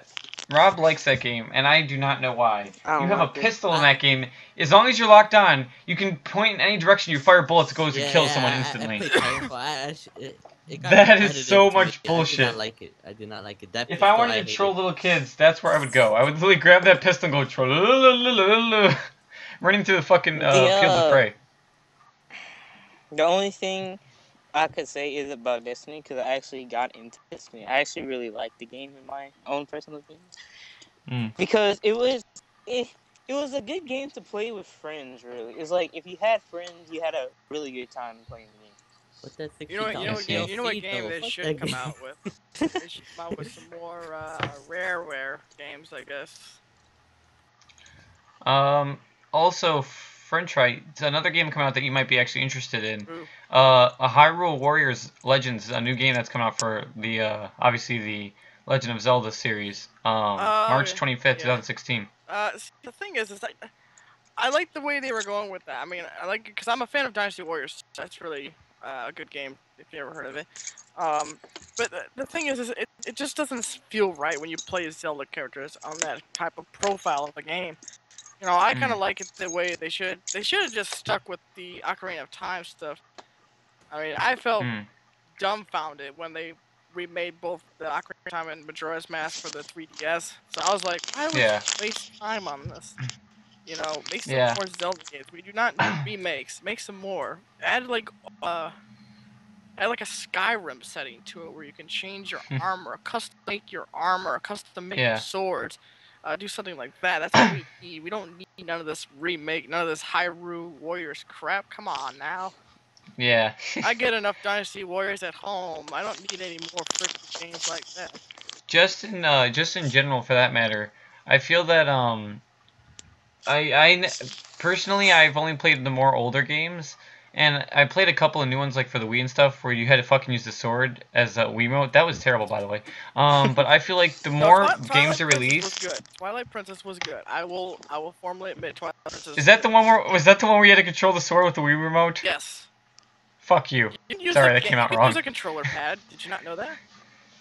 Speaker 1: Rob likes that game, and I do not know why. You have a
Speaker 3: like it.
Speaker 1: pistol in that game. As long as you're locked on, you can point in any direction. You fire bullets, it goes to
Speaker 2: Yeah,
Speaker 1: kill
Speaker 2: yeah,
Speaker 1: someone
Speaker 2: I- I-
Speaker 1: instantly.
Speaker 2: I. I, I it, it
Speaker 1: That is so
Speaker 2: to
Speaker 1: much
Speaker 2: me. I did
Speaker 1: bullshit.
Speaker 2: not like it. I did not like it. That
Speaker 1: If
Speaker 2: pistol,
Speaker 1: I wanted to
Speaker 2: hated.
Speaker 1: troll little kids, that's where I would go. I would literally grab that pistol and go troll, running through the fucking uh,
Speaker 3: The,
Speaker 1: fields
Speaker 3: uh,
Speaker 1: of prey.
Speaker 3: The only thing I could say is about Destiny because I actually got into Destiny. I actually really liked the game in my own personal opinion
Speaker 1: Mm.
Speaker 3: because it was it, it was a good game to play with friends. Really, it's like if you had friends, you had a really good time playing the game.
Speaker 2: But that 60
Speaker 4: You know, what- you know, what game, you know what game they should come out with? they should come out with some more uh, rareware games, I guess.
Speaker 1: Um, also, French right, it's another game coming out that you might be actually interested in. Uh, a Hyrule Warriors Legends, a new game that's coming out for the uh, obviously the Legend of Zelda series. Um,
Speaker 4: Oh,
Speaker 1: March twenty fifth,
Speaker 4: Yeah.
Speaker 1: two thousand sixteen.
Speaker 4: Uh, the thing is, is that I like the way they were going with that. I mean, I like because I'm a fan of Dynasty Warriors. That's really uh, a good game if you ever heard of it. Um, but the, the thing is, is it, it just doesn't feel right when you play Zelda characters on that type of profile of a game. You know, I kind of like it the way they should. They should have just stuck with the Ocarina of Time stuff. I mean, I felt
Speaker 1: Hmm.
Speaker 4: dumbfounded when they remade both the Ocarina of Time and Majora's Mask for the 3DS. So I was like, why would
Speaker 1: Yeah.
Speaker 4: you waste time on this? You know, make some
Speaker 1: Yeah.
Speaker 4: more Zelda games. We do not need remakes. Make some more. Add like uh, add like a Skyrim setting to it where you can change your
Speaker 1: Hmm.
Speaker 4: armor, custom make your armor, custom make
Speaker 1: Yeah.
Speaker 4: your swords. Uh, do something like that. That's what we need. We don't need none of this remake, none of this Hyrule Warriors crap. Come on now.
Speaker 1: Yeah.
Speaker 4: I get enough Dynasty Warriors at home. I don't need any more freaking games like that.
Speaker 1: just in uh, just in general for that matter, I feel that um, I I personally I've only played the more older games, and I played a couple of new ones like for the Wii and stuff where you had to fucking use the sword as a Wiimote. That was terrible, by the way. Um, but I feel like the
Speaker 4: No,
Speaker 1: more
Speaker 4: Twi-
Speaker 1: games are
Speaker 4: Twilight Princess
Speaker 1: released,
Speaker 4: Was good. Twilight Princess was good. I will I will formally admit Twilight Princess.
Speaker 1: is that the one where was that the one where you had to control the sword with the Wii remote?
Speaker 4: Yes.
Speaker 1: Fuck you.
Speaker 4: You
Speaker 1: Sorry, that came out
Speaker 4: you
Speaker 1: wrong.
Speaker 4: Use a controller pad. Did you not know that?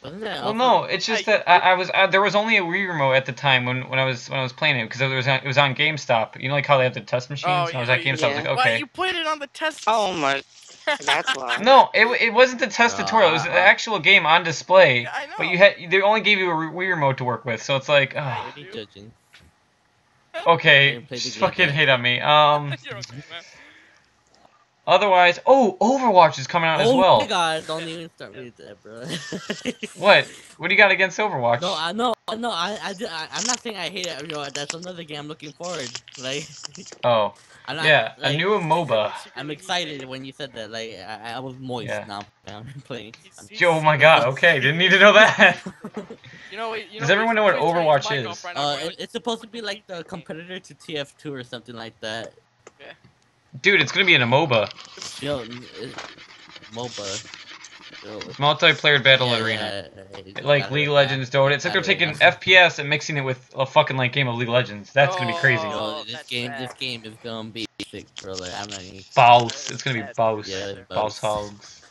Speaker 2: Wasn't that
Speaker 1: Well, no, it's just
Speaker 4: Hey,
Speaker 1: that I, I was uh, there was only a Wii remote at the time when, when I was when I was playing it because it was on, it was on GameStop. You know, like how they have the test machines.
Speaker 4: Oh,
Speaker 1: and I was
Speaker 4: yeah,
Speaker 1: at GameStop. I was
Speaker 3: yeah.
Speaker 1: like,
Speaker 4: Why you played it on the test?
Speaker 3: Oh my! That's why.
Speaker 1: No, it, it wasn't the test tutorial. It was the
Speaker 2: Uh,
Speaker 1: actual game on display.
Speaker 4: Yeah, I know.
Speaker 1: But you had they only gave you a Wii remote to work with, so it's like,
Speaker 2: What
Speaker 1: oh,
Speaker 2: are you judging?
Speaker 1: okay,
Speaker 2: didn't play the
Speaker 1: just fucking
Speaker 2: yet.
Speaker 1: hate on me. Um,
Speaker 4: You're okay, man.
Speaker 1: Otherwise, oh, Overwatch is coming out as well.
Speaker 2: oh my god! Don't even start with that, bro.
Speaker 1: What? What do you got against Overwatch?
Speaker 2: No, I know, I know, I, I, did- I, I'm not saying I hate it. You know, that's another game I'm looking forward. Like,
Speaker 1: oh,
Speaker 2: not,
Speaker 1: yeah, a new MOBA.
Speaker 2: I'm excited when you said that. Like, I, I was moist
Speaker 1: Yeah.
Speaker 2: now. I'm playing. I'm-
Speaker 1: Oh my god, okay, didn't need to know that.
Speaker 4: You know, what- you
Speaker 1: Does
Speaker 4: know
Speaker 1: everyone know what
Speaker 4: he's turning his
Speaker 1: Overwatch is?
Speaker 4: right now,
Speaker 2: Uh,
Speaker 4: going
Speaker 2: it, it's supposed to be like the competitor to TF2 or something like that.
Speaker 1: Dude, it's gonna be in a MOBA.
Speaker 2: Yo, MOBA. Yo,
Speaker 1: Multiplayer battle
Speaker 2: yeah,
Speaker 1: arena.
Speaker 2: yeah, yeah,
Speaker 1: Like League of
Speaker 2: yeah.
Speaker 1: Legends, Dota. It's like they're taking
Speaker 2: yeah.
Speaker 1: FPS and mixing it with a fucking like game of League of Legends. That's gonna be oh, crazy.
Speaker 4: Oh,
Speaker 2: Yo, this game,
Speaker 4: bad.
Speaker 2: this game is gonna be sick, bro. I'm not even.
Speaker 1: Bouse. It's gonna be
Speaker 4: That's
Speaker 1: bouse.
Speaker 2: Yeah,
Speaker 1: Bouse
Speaker 2: bouse.
Speaker 1: hogs.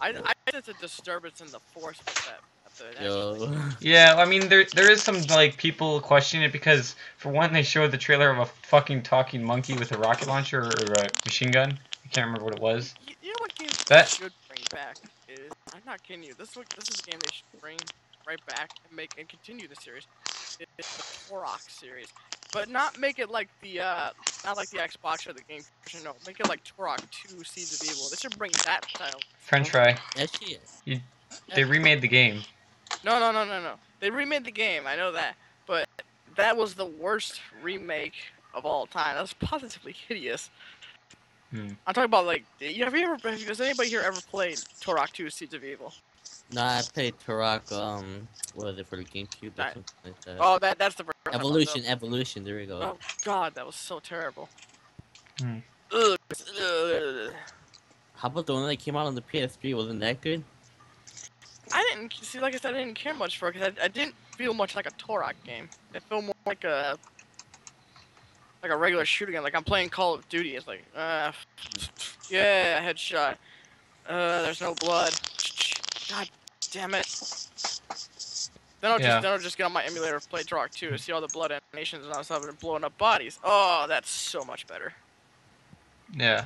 Speaker 4: I, I sense a disturbance in the force with that. With
Speaker 2: Yo.
Speaker 1: Yeah, I mean there there is some like people questioning it because for one they showed the trailer of a fucking talking monkey with a rocket launcher or a machine gun. I can't remember what it was.
Speaker 4: You, you know what game
Speaker 1: That-
Speaker 4: they should bring back is I'm not kidding you. This is what- this is a game they should bring right back and make and continue the series. It's the Turok series, but not make it like the uh not like the Xbox or the game version. No, make it like Turok 2 Seeds of Evil. They should bring that style.
Speaker 1: French fry.
Speaker 2: That shit.
Speaker 1: They remade the game.
Speaker 4: No, no, no, no, no. They remade the game. I know that, but that was the worst remake of all time. That was positively hideous.
Speaker 1: Hmm.
Speaker 4: I'm talking about like, have you ever? Has anybody here ever played Turok 2 Seeds of Evil?
Speaker 2: No, I played Turok. Um, what was it for the GameCube? Or
Speaker 4: Right.
Speaker 2: something like that.
Speaker 4: Oh, that that's the version. I'm
Speaker 2: Evolution, Evolution. There we go.
Speaker 4: Oh god, that was so terrible.
Speaker 1: Hmm.
Speaker 4: Ugh, ugh.
Speaker 2: How about the one that came out on the PS3? Wasn't that good?
Speaker 4: I didn't see, like I said, I didn't care much for it because I, I didn't feel much like a Turok game. It felt more like a like a regular shooting game. Like I'm playing Call of Duty. It's like, uh, yeah, headshot. Uh, there's no blood. God damn it. Then I'll
Speaker 1: Yeah.
Speaker 4: just then I'll just get on my emulator, and play Turok 2 to see all the blood animations and all stuff and blowing up bodies. Oh, that's so much better.
Speaker 1: Yeah.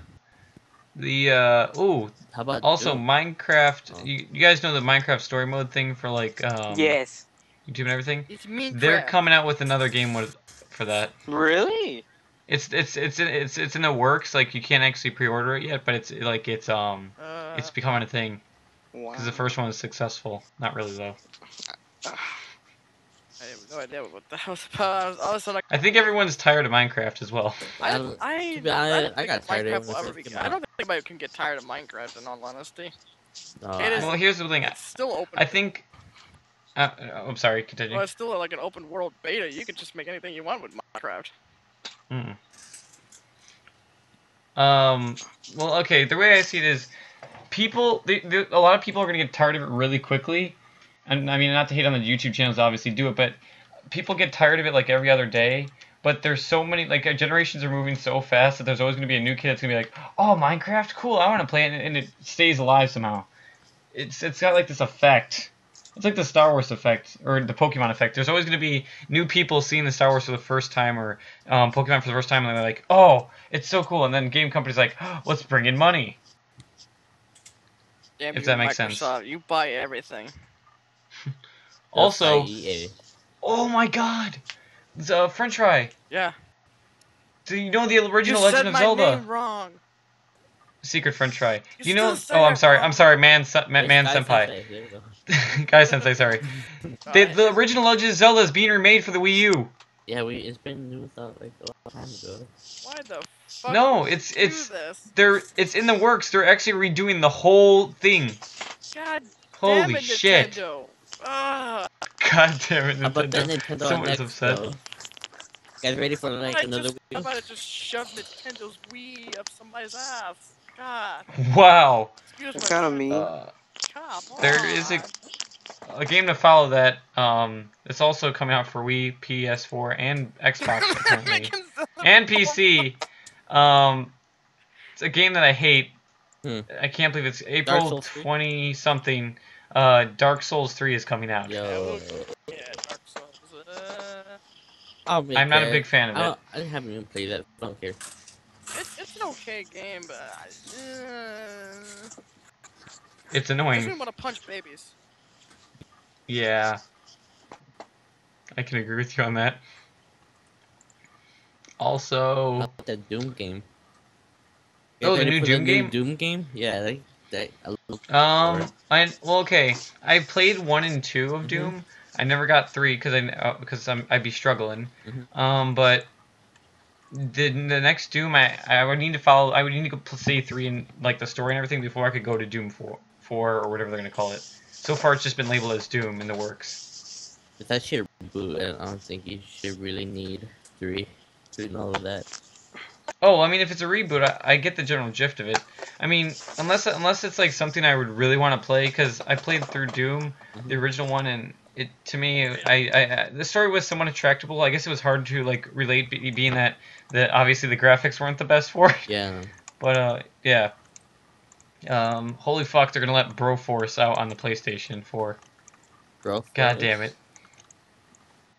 Speaker 1: The uh ooh,
Speaker 2: How about
Speaker 1: also
Speaker 2: Doom?
Speaker 1: Minecraft
Speaker 2: Oh.
Speaker 1: you, you guys know the Minecraft story mode thing for like um
Speaker 3: yes.
Speaker 1: YouTube and everything?
Speaker 4: It's mean.
Speaker 1: They're coming out with another game with for that.
Speaker 3: Really?
Speaker 1: It's it's it's it's it's in the works. Like you can't actually pre-order it yet, but it's like it's um
Speaker 4: Uh,
Speaker 1: it's becoming a thing
Speaker 3: Wow.
Speaker 1: because the first one was successful. Not really though.
Speaker 4: I no idea what the hell was about. I was, all of a sudden,
Speaker 1: I think everyone's tired of Minecraft as well.
Speaker 4: I,
Speaker 2: I-
Speaker 4: I, I,
Speaker 2: to be honest,
Speaker 4: don't
Speaker 2: I
Speaker 4: think
Speaker 2: got tired of it
Speaker 4: Minecraft
Speaker 2: when
Speaker 4: will
Speaker 2: it
Speaker 4: ever
Speaker 2: first
Speaker 4: be.
Speaker 2: came
Speaker 4: I don't think anybody can get tired of Minecraft. In all honesty,
Speaker 2: No,
Speaker 4: it is-
Speaker 1: Well, here's the thing.
Speaker 4: it's still open.
Speaker 1: I think. Uh, uh, I'm sorry. Continue.
Speaker 4: well, it's still like an open world beta. You can just make anything you want with Minecraft.
Speaker 1: Mm. Um. Well, okay. The way I see it is, people. They, they, a lot of people are gonna get tired of it really quickly, and I mean, not to hate on the YouTube channels, obviously do it, but people get tired of it like every other day. But there's so many like generations are moving so fast that there's always gonna be a new kid that's gonna be like, oh, Minecraft, cool, I want to play it, and, and it stays alive somehow. It's it's got like this effect. It's like the Star Wars effect or the Pokemon effect. There's always going to be new people seeing the Star Wars for the first time or um, Pokemon for the first time, and they're like, "Oh, it's so cool!" And then game companies like, oh, "Let's bring in money."
Speaker 4: Damn
Speaker 1: If
Speaker 4: you,
Speaker 1: that makes sense.
Speaker 4: You buy everything.
Speaker 1: Also,
Speaker 2: EA.
Speaker 1: Oh my God, the French fry.
Speaker 4: Yeah.
Speaker 1: Do you know the original
Speaker 4: you
Speaker 1: Legend
Speaker 4: said
Speaker 1: of
Speaker 4: my
Speaker 1: Zelda?
Speaker 4: name wrong.
Speaker 1: Secret French fry.
Speaker 4: You
Speaker 1: you know? Oh, I'm sorry.
Speaker 4: wrong.
Speaker 1: I'm sorry, man. Se- man, man
Speaker 2: Guy
Speaker 1: senpai.
Speaker 2: Sensei, there we go.
Speaker 1: Guy sensei. Sorry. The, the original Legend of Zelda is being remade for the Wii U.
Speaker 2: Yeah, we it's been news out like a long time ago.
Speaker 4: Why the fuck?
Speaker 1: No, it's- it's- They're it's in the works. They're actually redoing the whole thing.
Speaker 4: God
Speaker 1: Holy
Speaker 4: damn it,
Speaker 1: shit!
Speaker 4: Nintendo. Ah,
Speaker 1: God damn it,
Speaker 2: How about that
Speaker 1: Nintendo.
Speaker 2: Nintendo
Speaker 1: Someone's
Speaker 2: next
Speaker 1: upset.
Speaker 2: though? Guys ready for like
Speaker 4: I
Speaker 2: another
Speaker 4: just, I'm about to just shove Nintendo's Wii up somebody's ass. God.
Speaker 1: Wow.
Speaker 4: Excuse
Speaker 3: That's
Speaker 4: my
Speaker 3: kind of
Speaker 4: French.
Speaker 3: mean.
Speaker 1: Uh, there is a a game to follow that. Um, it's also coming out for Wii, PS4, and Xbox apparently, and PC. Um, it's a game that I hate.
Speaker 2: Hmm.
Speaker 1: I can't believe it's April twenty something. Uh, Dark Souls three is coming out.
Speaker 2: Yo,
Speaker 4: Yeah, Dark Souls. Uh,
Speaker 2: I'll make
Speaker 1: I'm not a big fan of it.
Speaker 2: don't, I haven't even played that. I don't care.
Speaker 4: it's, it's an okay game, but I, uh,
Speaker 1: It's
Speaker 4: makes me
Speaker 1: annoying.
Speaker 4: want to punch babies.
Speaker 1: Yeah. I can agree with you on that.
Speaker 2: How
Speaker 1: Also,
Speaker 2: about that Doom game?
Speaker 1: Oh, the new
Speaker 2: for
Speaker 1: Doom
Speaker 2: new
Speaker 1: game?
Speaker 2: Doom game? Yeah, like that. I look
Speaker 1: Um. I well, okay. I played one and two of
Speaker 2: Mhm.
Speaker 1: Doom. I never got three because I uh, because I'm I'd be struggling.
Speaker 2: Mhm.
Speaker 1: Um, but the the next Doom, I I would need to follow. I would need to go pl- see three and like the story and everything before I could go to Doom four four or whatever they're gonna call it. So far, it's just been labeled as Doom in the works.
Speaker 2: If that shit reboot, I don't think you should really need three to know that.
Speaker 1: Oh, I mean, if it's a reboot, I, I get the general gist of it. I mean, unless unless it's like something I would really want to play, because I played through Doom, the original one, and it to me, I, I, I the story was somewhat attractable. I guess it was hard to like relate, being that that obviously the graphics weren't the best for it.
Speaker 2: Yeah.
Speaker 1: But uh, yeah. Um, holy fuck, they're gonna let Broforce out on the PlayStation 4.
Speaker 2: Bro.
Speaker 1: God damn it.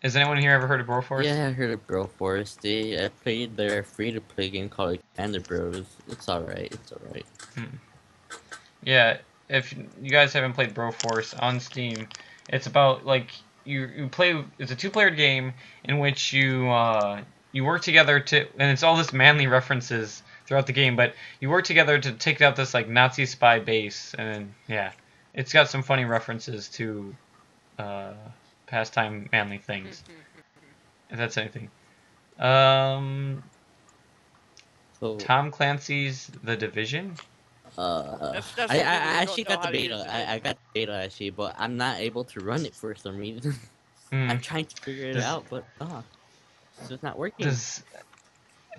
Speaker 1: Has anyone here ever heard of Broforce?
Speaker 2: Yeah, I heard of Broforce. They I played their free to play game called Panda Bros. It's alright. It's alright.
Speaker 1: Yeah, if you guys haven't played Broforce on Steam, it's about like you you play. It's a two-player game in which you uh, you work together to, and it's all this manly references throughout the game. But you work together to take out this like Nazi spy base, and yeah, it's got some funny references to uh, pastime manly things. if that's anything. Um,
Speaker 2: So
Speaker 1: Tom Clancy's The Division.
Speaker 2: uh,
Speaker 4: That's- that's
Speaker 2: I, I, I actually
Speaker 4: know
Speaker 2: got the
Speaker 4: how
Speaker 2: beta. I, I got the beta actually, but I'm not able to run it for some reason.
Speaker 1: Hmm.
Speaker 2: I'm trying to figure it
Speaker 1: Does-
Speaker 2: out, but uh, it's just not working.
Speaker 1: Does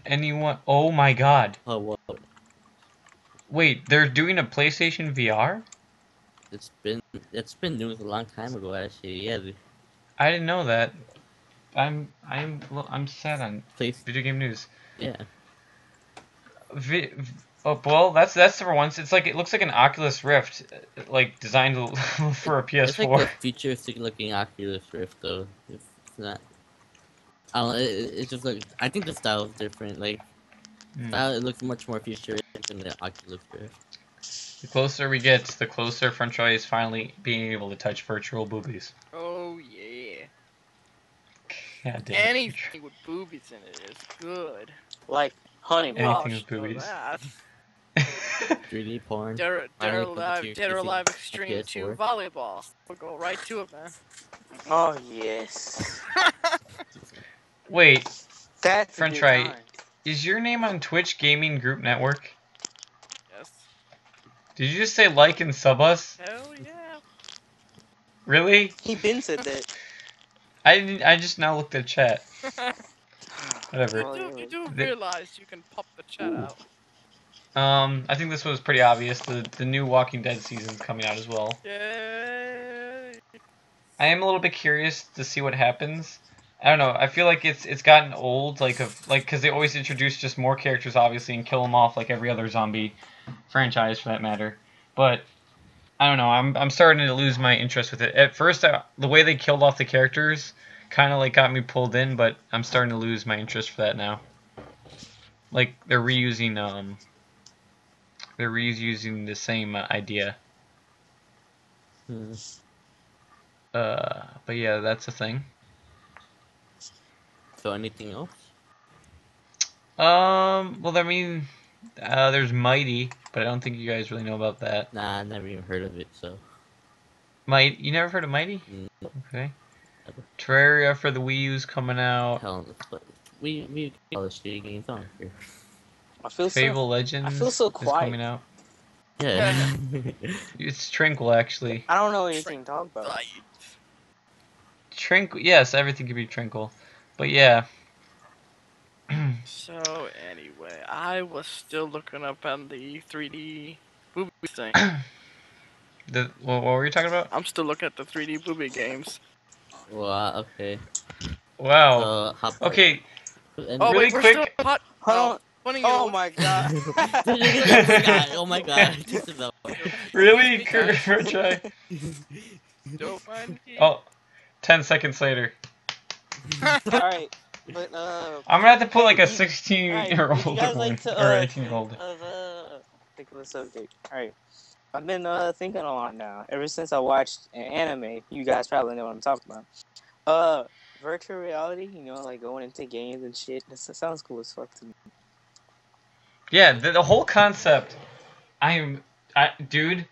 Speaker 1: anyone? Oh my God!
Speaker 2: Oh well,
Speaker 1: Wait, they're doing a PlayStation VR?
Speaker 2: it's been it's been news a long time ago actually. Yeah, the
Speaker 1: I didn't know that. I'm I'm I'm sad on
Speaker 2: place.
Speaker 1: video game news.
Speaker 2: Yeah,
Speaker 1: Vi- oh well, that's that's for once. It's like it looks like an Oculus Rift, uh, like designed for a PS4.
Speaker 2: it's like
Speaker 1: PS4.
Speaker 2: a futuristic looking Oculus Rift though. It's not. I. It, it- it's just like I think the style is different. Like
Speaker 1: Hmm.
Speaker 2: style, it looks much more futuristic than the Oculus Rift.
Speaker 1: The closer we get, the closer French Fry is finally being able to touch virtual boobies.
Speaker 4: Oh yeah.
Speaker 1: God damn.
Speaker 4: Anything with boobies in it is good.
Speaker 3: Like honey
Speaker 1: Anything with boobies.
Speaker 2: 3D porn.
Speaker 4: Dead,
Speaker 2: Finally
Speaker 4: dead
Speaker 2: put the
Speaker 4: alive, dead or alive extreme two
Speaker 2: PS4.
Speaker 4: volleyball. We'll go right to it, man.
Speaker 3: Oh yes.
Speaker 1: Wait,
Speaker 3: That's
Speaker 1: French
Speaker 3: good
Speaker 1: fry. is your name on Twitch Gaming Group Network?
Speaker 4: Yes.
Speaker 1: Did you just say like and sub us?
Speaker 4: Hell yeah.
Speaker 1: Really?
Speaker 3: He been said that.
Speaker 1: I didn't, I just now looked at chat. Whatever.
Speaker 4: You, do, you do
Speaker 1: The-
Speaker 4: realize you can pop the chat out.
Speaker 1: Um, I think this was pretty obvious. The the new Walking Dead season's coming out as well.
Speaker 4: Yay.
Speaker 1: I am a little bit curious to see what happens. I don't know. I feel like it's it's gotten old, like of like because they always introduce just more characters, obviously, and kill them off like every other zombie franchise for that matter. But I don't know. I'm I'm starting to lose my interest with it. At first, I, the way they killed off the characters kind of like got me pulled in, but I'm starting to lose my interest for that now. Like they're reusing um. They're reusing the same uh, idea.
Speaker 2: Hmm.
Speaker 1: Uh, but yeah, that's a thing.
Speaker 2: So anything else?
Speaker 1: Um, well, I mean, uh, there's Mighty, but I don't think you guys really know about that.
Speaker 2: Nah, I never even heard of it. So
Speaker 1: Might, you never heard of Mighty?
Speaker 2: mm,
Speaker 1: Okay.
Speaker 2: Never.
Speaker 1: Terraria for the Wii U's coming out.
Speaker 2: hell, but we we all the shitty games on here.
Speaker 3: I feel so.
Speaker 1: Fable Legends
Speaker 3: feel so
Speaker 1: is
Speaker 3: quiet.
Speaker 1: coming out.
Speaker 2: Yeah.
Speaker 1: It's Tranquil, actually.
Speaker 3: I don't know anything to talk about.
Speaker 1: Tranquil, yes, everything could be Tranquil. But yeah.
Speaker 4: So anyway, I was still looking up on the 3D booby thing.
Speaker 1: the what, what were you talking about?
Speaker 4: I'm still looking at the 3D booby games.
Speaker 2: well, uh, okay.
Speaker 1: Wow.
Speaker 2: Uh,
Speaker 1: okay,
Speaker 2: and-
Speaker 4: Oh
Speaker 1: Really
Speaker 4: wait, we're
Speaker 1: quick-
Speaker 4: still hot.
Speaker 3: Hold
Speaker 4: oh,
Speaker 3: Oh my god.
Speaker 2: oh my god! Oh my god! This is a-
Speaker 1: really, Kurt try.
Speaker 4: Don't mind me.
Speaker 1: Oh, 10 seconds later.
Speaker 3: Alright. But uh
Speaker 1: I'm gonna have to put like a 16
Speaker 3: alright,
Speaker 1: year old
Speaker 3: guys like to,
Speaker 1: or
Speaker 3: uh,
Speaker 1: 18 year old.
Speaker 3: uh, uh think of the subject. Alright. I've been uh thinking a lot now. Ever since I watched an anime, you guys probably know what I'm talking about. Uh virtual reality, you know, like going into games and shit. This sounds cool as fuck to me.
Speaker 1: Yeah, the, the whole concept. I am, I, dude.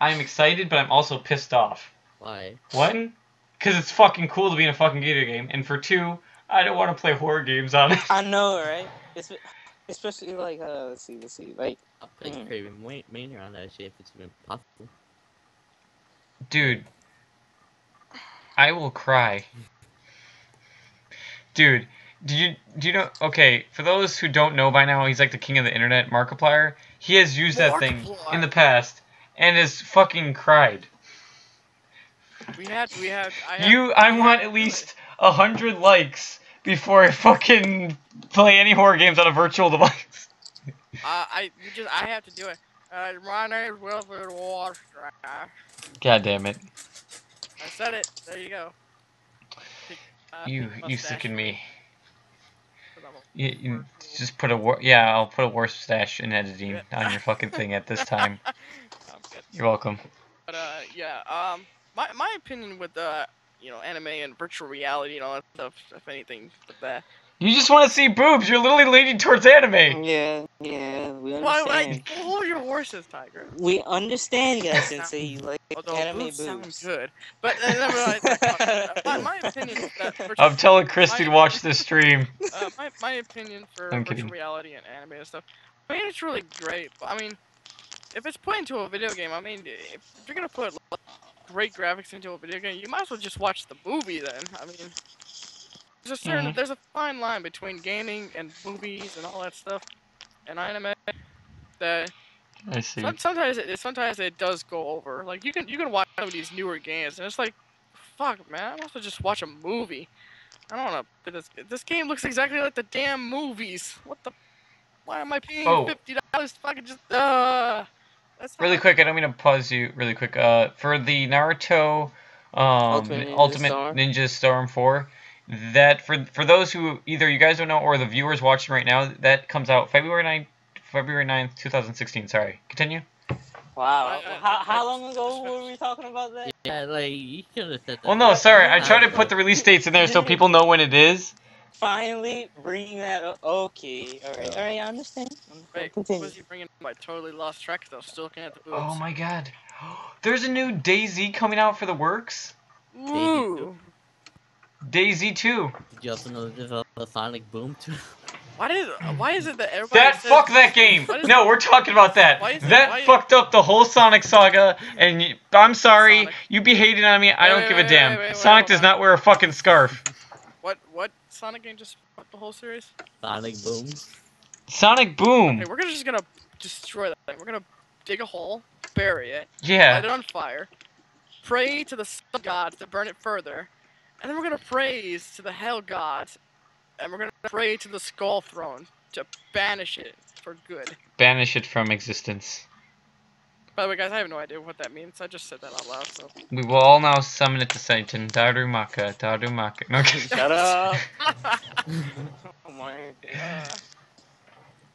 Speaker 1: I'm excited, but I'm also pissed off.
Speaker 2: Why?
Speaker 1: One, because it's fucking cool to be in a fucking video game, and for two, I don't want to play horror games on it.
Speaker 3: I know, right? It's, especially like uh, let's see, let's see, like
Speaker 2: I'll play
Speaker 3: Mm.
Speaker 2: Craven Ma- Mania on that shit if it's even possible.
Speaker 1: Dude, I will cry. Dude, do you do you know? Okay, for those who don't know by now, he's like the king of the internet, Markiplier. He has used that thing in the past and has fucking cried.
Speaker 4: We had, we had. I had,
Speaker 1: You, I want at least a hundred likes before I fucking play any horror games on a virtual device.
Speaker 4: Uh, I you just, I have to do it. Uh, my name is Wilfred Water.
Speaker 1: God damn it!
Speaker 4: I said it. There you go. Uh,
Speaker 1: You, you
Speaker 4: mustache.
Speaker 1: sicken me. You, you just put a yeah, I'll put a worse stash in editing on your fucking thing at this time.
Speaker 4: I'm good.
Speaker 1: You're welcome.
Speaker 4: But uh, yeah. Um, my my opinion with uh, you know, anime and virtual reality and all that stuff. If anything, with that.
Speaker 1: You just want to see boobs. You're literally leaning towards anime.
Speaker 3: yeah, yeah, we
Speaker 4: Why? Why?
Speaker 3: understand.
Speaker 4: Hold your horses, Tiger.
Speaker 3: We understand, guys, Sensei. You like
Speaker 4: Although
Speaker 3: anime
Speaker 4: boobs sound
Speaker 3: boobs.
Speaker 4: good, but uh, never mind. my, my opinion is that
Speaker 1: I'm telling Christy to watch this stream.
Speaker 4: uh, my my opinion for
Speaker 1: I'm
Speaker 4: virtual
Speaker 1: kidding.
Speaker 4: reality and anime and stuff. I mean, it's really great. But, I mean, if it's put into a video game, I mean, if you're gonna put like, great graphics into a video game, you might as well just watch the movie then. I mean, there's a certain
Speaker 1: Mhm.
Speaker 4: there's a fine line between gaming and movies and all that stuff, and anime. That
Speaker 1: I see.
Speaker 4: some- sometimes it sometimes it does go over. Like you can you can watch some of these newer games and it's like, fuck man, I also just watch a movie. I don't want to. This this game looks exactly like the damn movies. What the? Why am I paying
Speaker 1: Oh.
Speaker 4: fifty dollars? Fucking just uh. That's not-
Speaker 1: Really quick, I don't mean to pause you. Really quick, uh, for the Naruto, um,
Speaker 3: Ultimate
Speaker 1: Ultimate,
Speaker 3: Ninja
Speaker 1: Ninja,
Speaker 3: Storm.
Speaker 1: Storm Four, that for for those who either you guys don't know or the viewers watching right now, that comes out February 9th, February 9th, 2016. Sorry, continue.
Speaker 3: Wow.
Speaker 4: I- I-
Speaker 3: How, how long ago were we talking about that?
Speaker 2: Yeah, like you could have said that.
Speaker 1: Well, no, sorry, I
Speaker 2: Yeah.
Speaker 1: tried to put the release dates in there so people know when it is.
Speaker 3: Finally bringing that up. Okay. All right. All right. I understand.
Speaker 4: Wait,
Speaker 3: Continue.
Speaker 4: was he bringing? I totally lost track. 'cause I was still looking at the oh boobs.
Speaker 1: Oh my god, there's a new DayZ coming out for the works.
Speaker 4: Ooh.
Speaker 1: DayZ 2.
Speaker 2: Did you also know there's a, a Sonic Boom too?
Speaker 4: Why did? Why is it that everybody?
Speaker 1: That
Speaker 4: says-
Speaker 1: fuck that game.
Speaker 4: Why
Speaker 1: No, we're talking about that.
Speaker 4: Why is it-
Speaker 1: That
Speaker 4: why is-
Speaker 1: fucked up the whole Sonic saga. And you, I'm sorry,
Speaker 4: Sonic?
Speaker 1: you be hating on me. I
Speaker 4: Wait,
Speaker 1: don't
Speaker 4: wait,
Speaker 1: give a
Speaker 4: wait,
Speaker 1: damn.
Speaker 4: wait, wait, wait,
Speaker 1: Sonic
Speaker 4: hold
Speaker 1: does
Speaker 4: on.
Speaker 1: not wear a fucking scarf.
Speaker 4: What? What? Sonic game just fucked the whole series?
Speaker 2: Sonic Boom.
Speaker 1: Sonic Boom.
Speaker 4: Hey, we're gonna just gonna destroy that thing. We're gonna dig a hole, bury it, light
Speaker 1: Yeah.
Speaker 4: it on fire, pray to the sun gods to burn it further, and then we're gonna praise to the hell gods, and we're gonna pray to the skull throne to banish it for good.
Speaker 1: Banish it from existence.
Speaker 4: By the way, guys, I have no idea what that means. I just said that out loud. So.
Speaker 1: We will all now summon it to Satan. Darumaka. Darumaka. No, okay.
Speaker 3: Shut up. oh my god.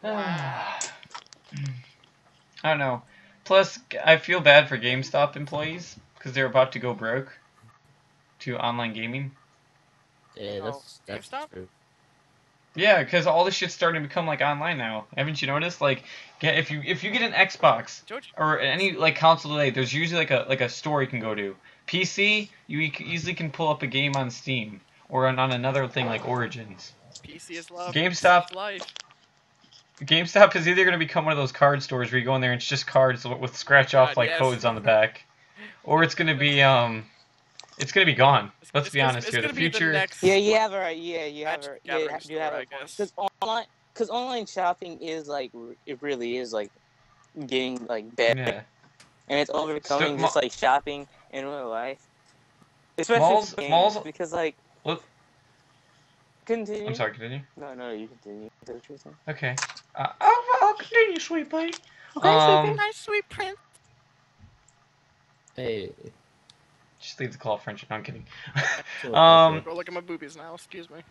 Speaker 1: I don't know. Plus, I feel bad for GameStop employees because they're about to go broke to online gaming.
Speaker 2: Yeah,
Speaker 4: Oh,
Speaker 2: that's that's
Speaker 4: GameStop?
Speaker 2: true.
Speaker 1: Yeah, because all this shit's starting to become like online now. Haven't you noticed? Like, get if you if you get an Xbox
Speaker 4: George,
Speaker 1: or any like console today, there's usually like a like a store you can go to. PC, you e- easily can pull up a game on Steam or on, on another thing like Origins.
Speaker 4: PC is love.
Speaker 1: GameStop.
Speaker 4: Is life.
Speaker 1: GameStop is either going to become one of those card stores where you go in there and it's just cards with scratch off
Speaker 4: God,
Speaker 1: like
Speaker 4: yes.
Speaker 1: codes on the back, or it's going to be um, it's going to be gone. Let's
Speaker 4: it's-
Speaker 1: be
Speaker 4: it's-
Speaker 1: honest
Speaker 4: it's
Speaker 1: here. The
Speaker 4: gonna be
Speaker 1: future.
Speaker 4: next-
Speaker 3: Yeah, you have a right. Yeah, you have a
Speaker 4: Magic
Speaker 3: yeah, you
Speaker 4: Gathering
Speaker 3: ha- you have
Speaker 4: store,
Speaker 3: a
Speaker 4: I guess.
Speaker 3: because online because online shopping is like it really is like getting like better
Speaker 1: Yeah.
Speaker 3: and it's overcoming
Speaker 1: So,
Speaker 3: just like shopping in real life. Especially
Speaker 1: Malls-
Speaker 3: games,
Speaker 1: malls-
Speaker 3: because like
Speaker 1: Look-
Speaker 3: continue.
Speaker 1: I'm sorry. Continue.
Speaker 3: No, no, you continue. Is that what you're saying?
Speaker 1: Okay. Uh, oh, I'll continue, sweet boy.
Speaker 3: Okay,
Speaker 1: Um,
Speaker 3: sweetie.
Speaker 4: Nice sweet prince.
Speaker 2: Hey.
Speaker 1: Just leave the call French. No, I'm kidding. Um,
Speaker 4: Go look at my boobies now. Excuse me.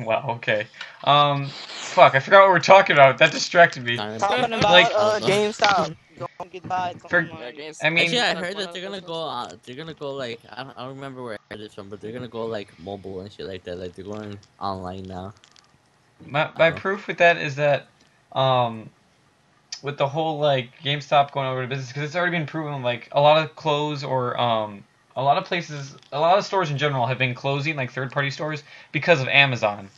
Speaker 1: wow. Okay. Um. Fuck. I forgot what we're talking about. That distracted me.
Speaker 2: Sonic
Speaker 3: Talking
Speaker 2: Boom.
Speaker 3: about
Speaker 1: Like-
Speaker 3: uh, GameStop. Don't get by.
Speaker 1: For-
Speaker 4: Yeah, games-
Speaker 1: I mean-
Speaker 2: Actually, I heard that they're gonna go. Uh, they're gonna go like I don't, I don't remember where I heard this from, but they're gonna go like mobile and shit like that. Like they're going online now.
Speaker 1: My, my proof with that is that um, with the whole like GameStop going over to business because it's already been proven like a lot of clothes or um, a lot of places, a lot of stores in general have been closing like third-party stores because of Amazon.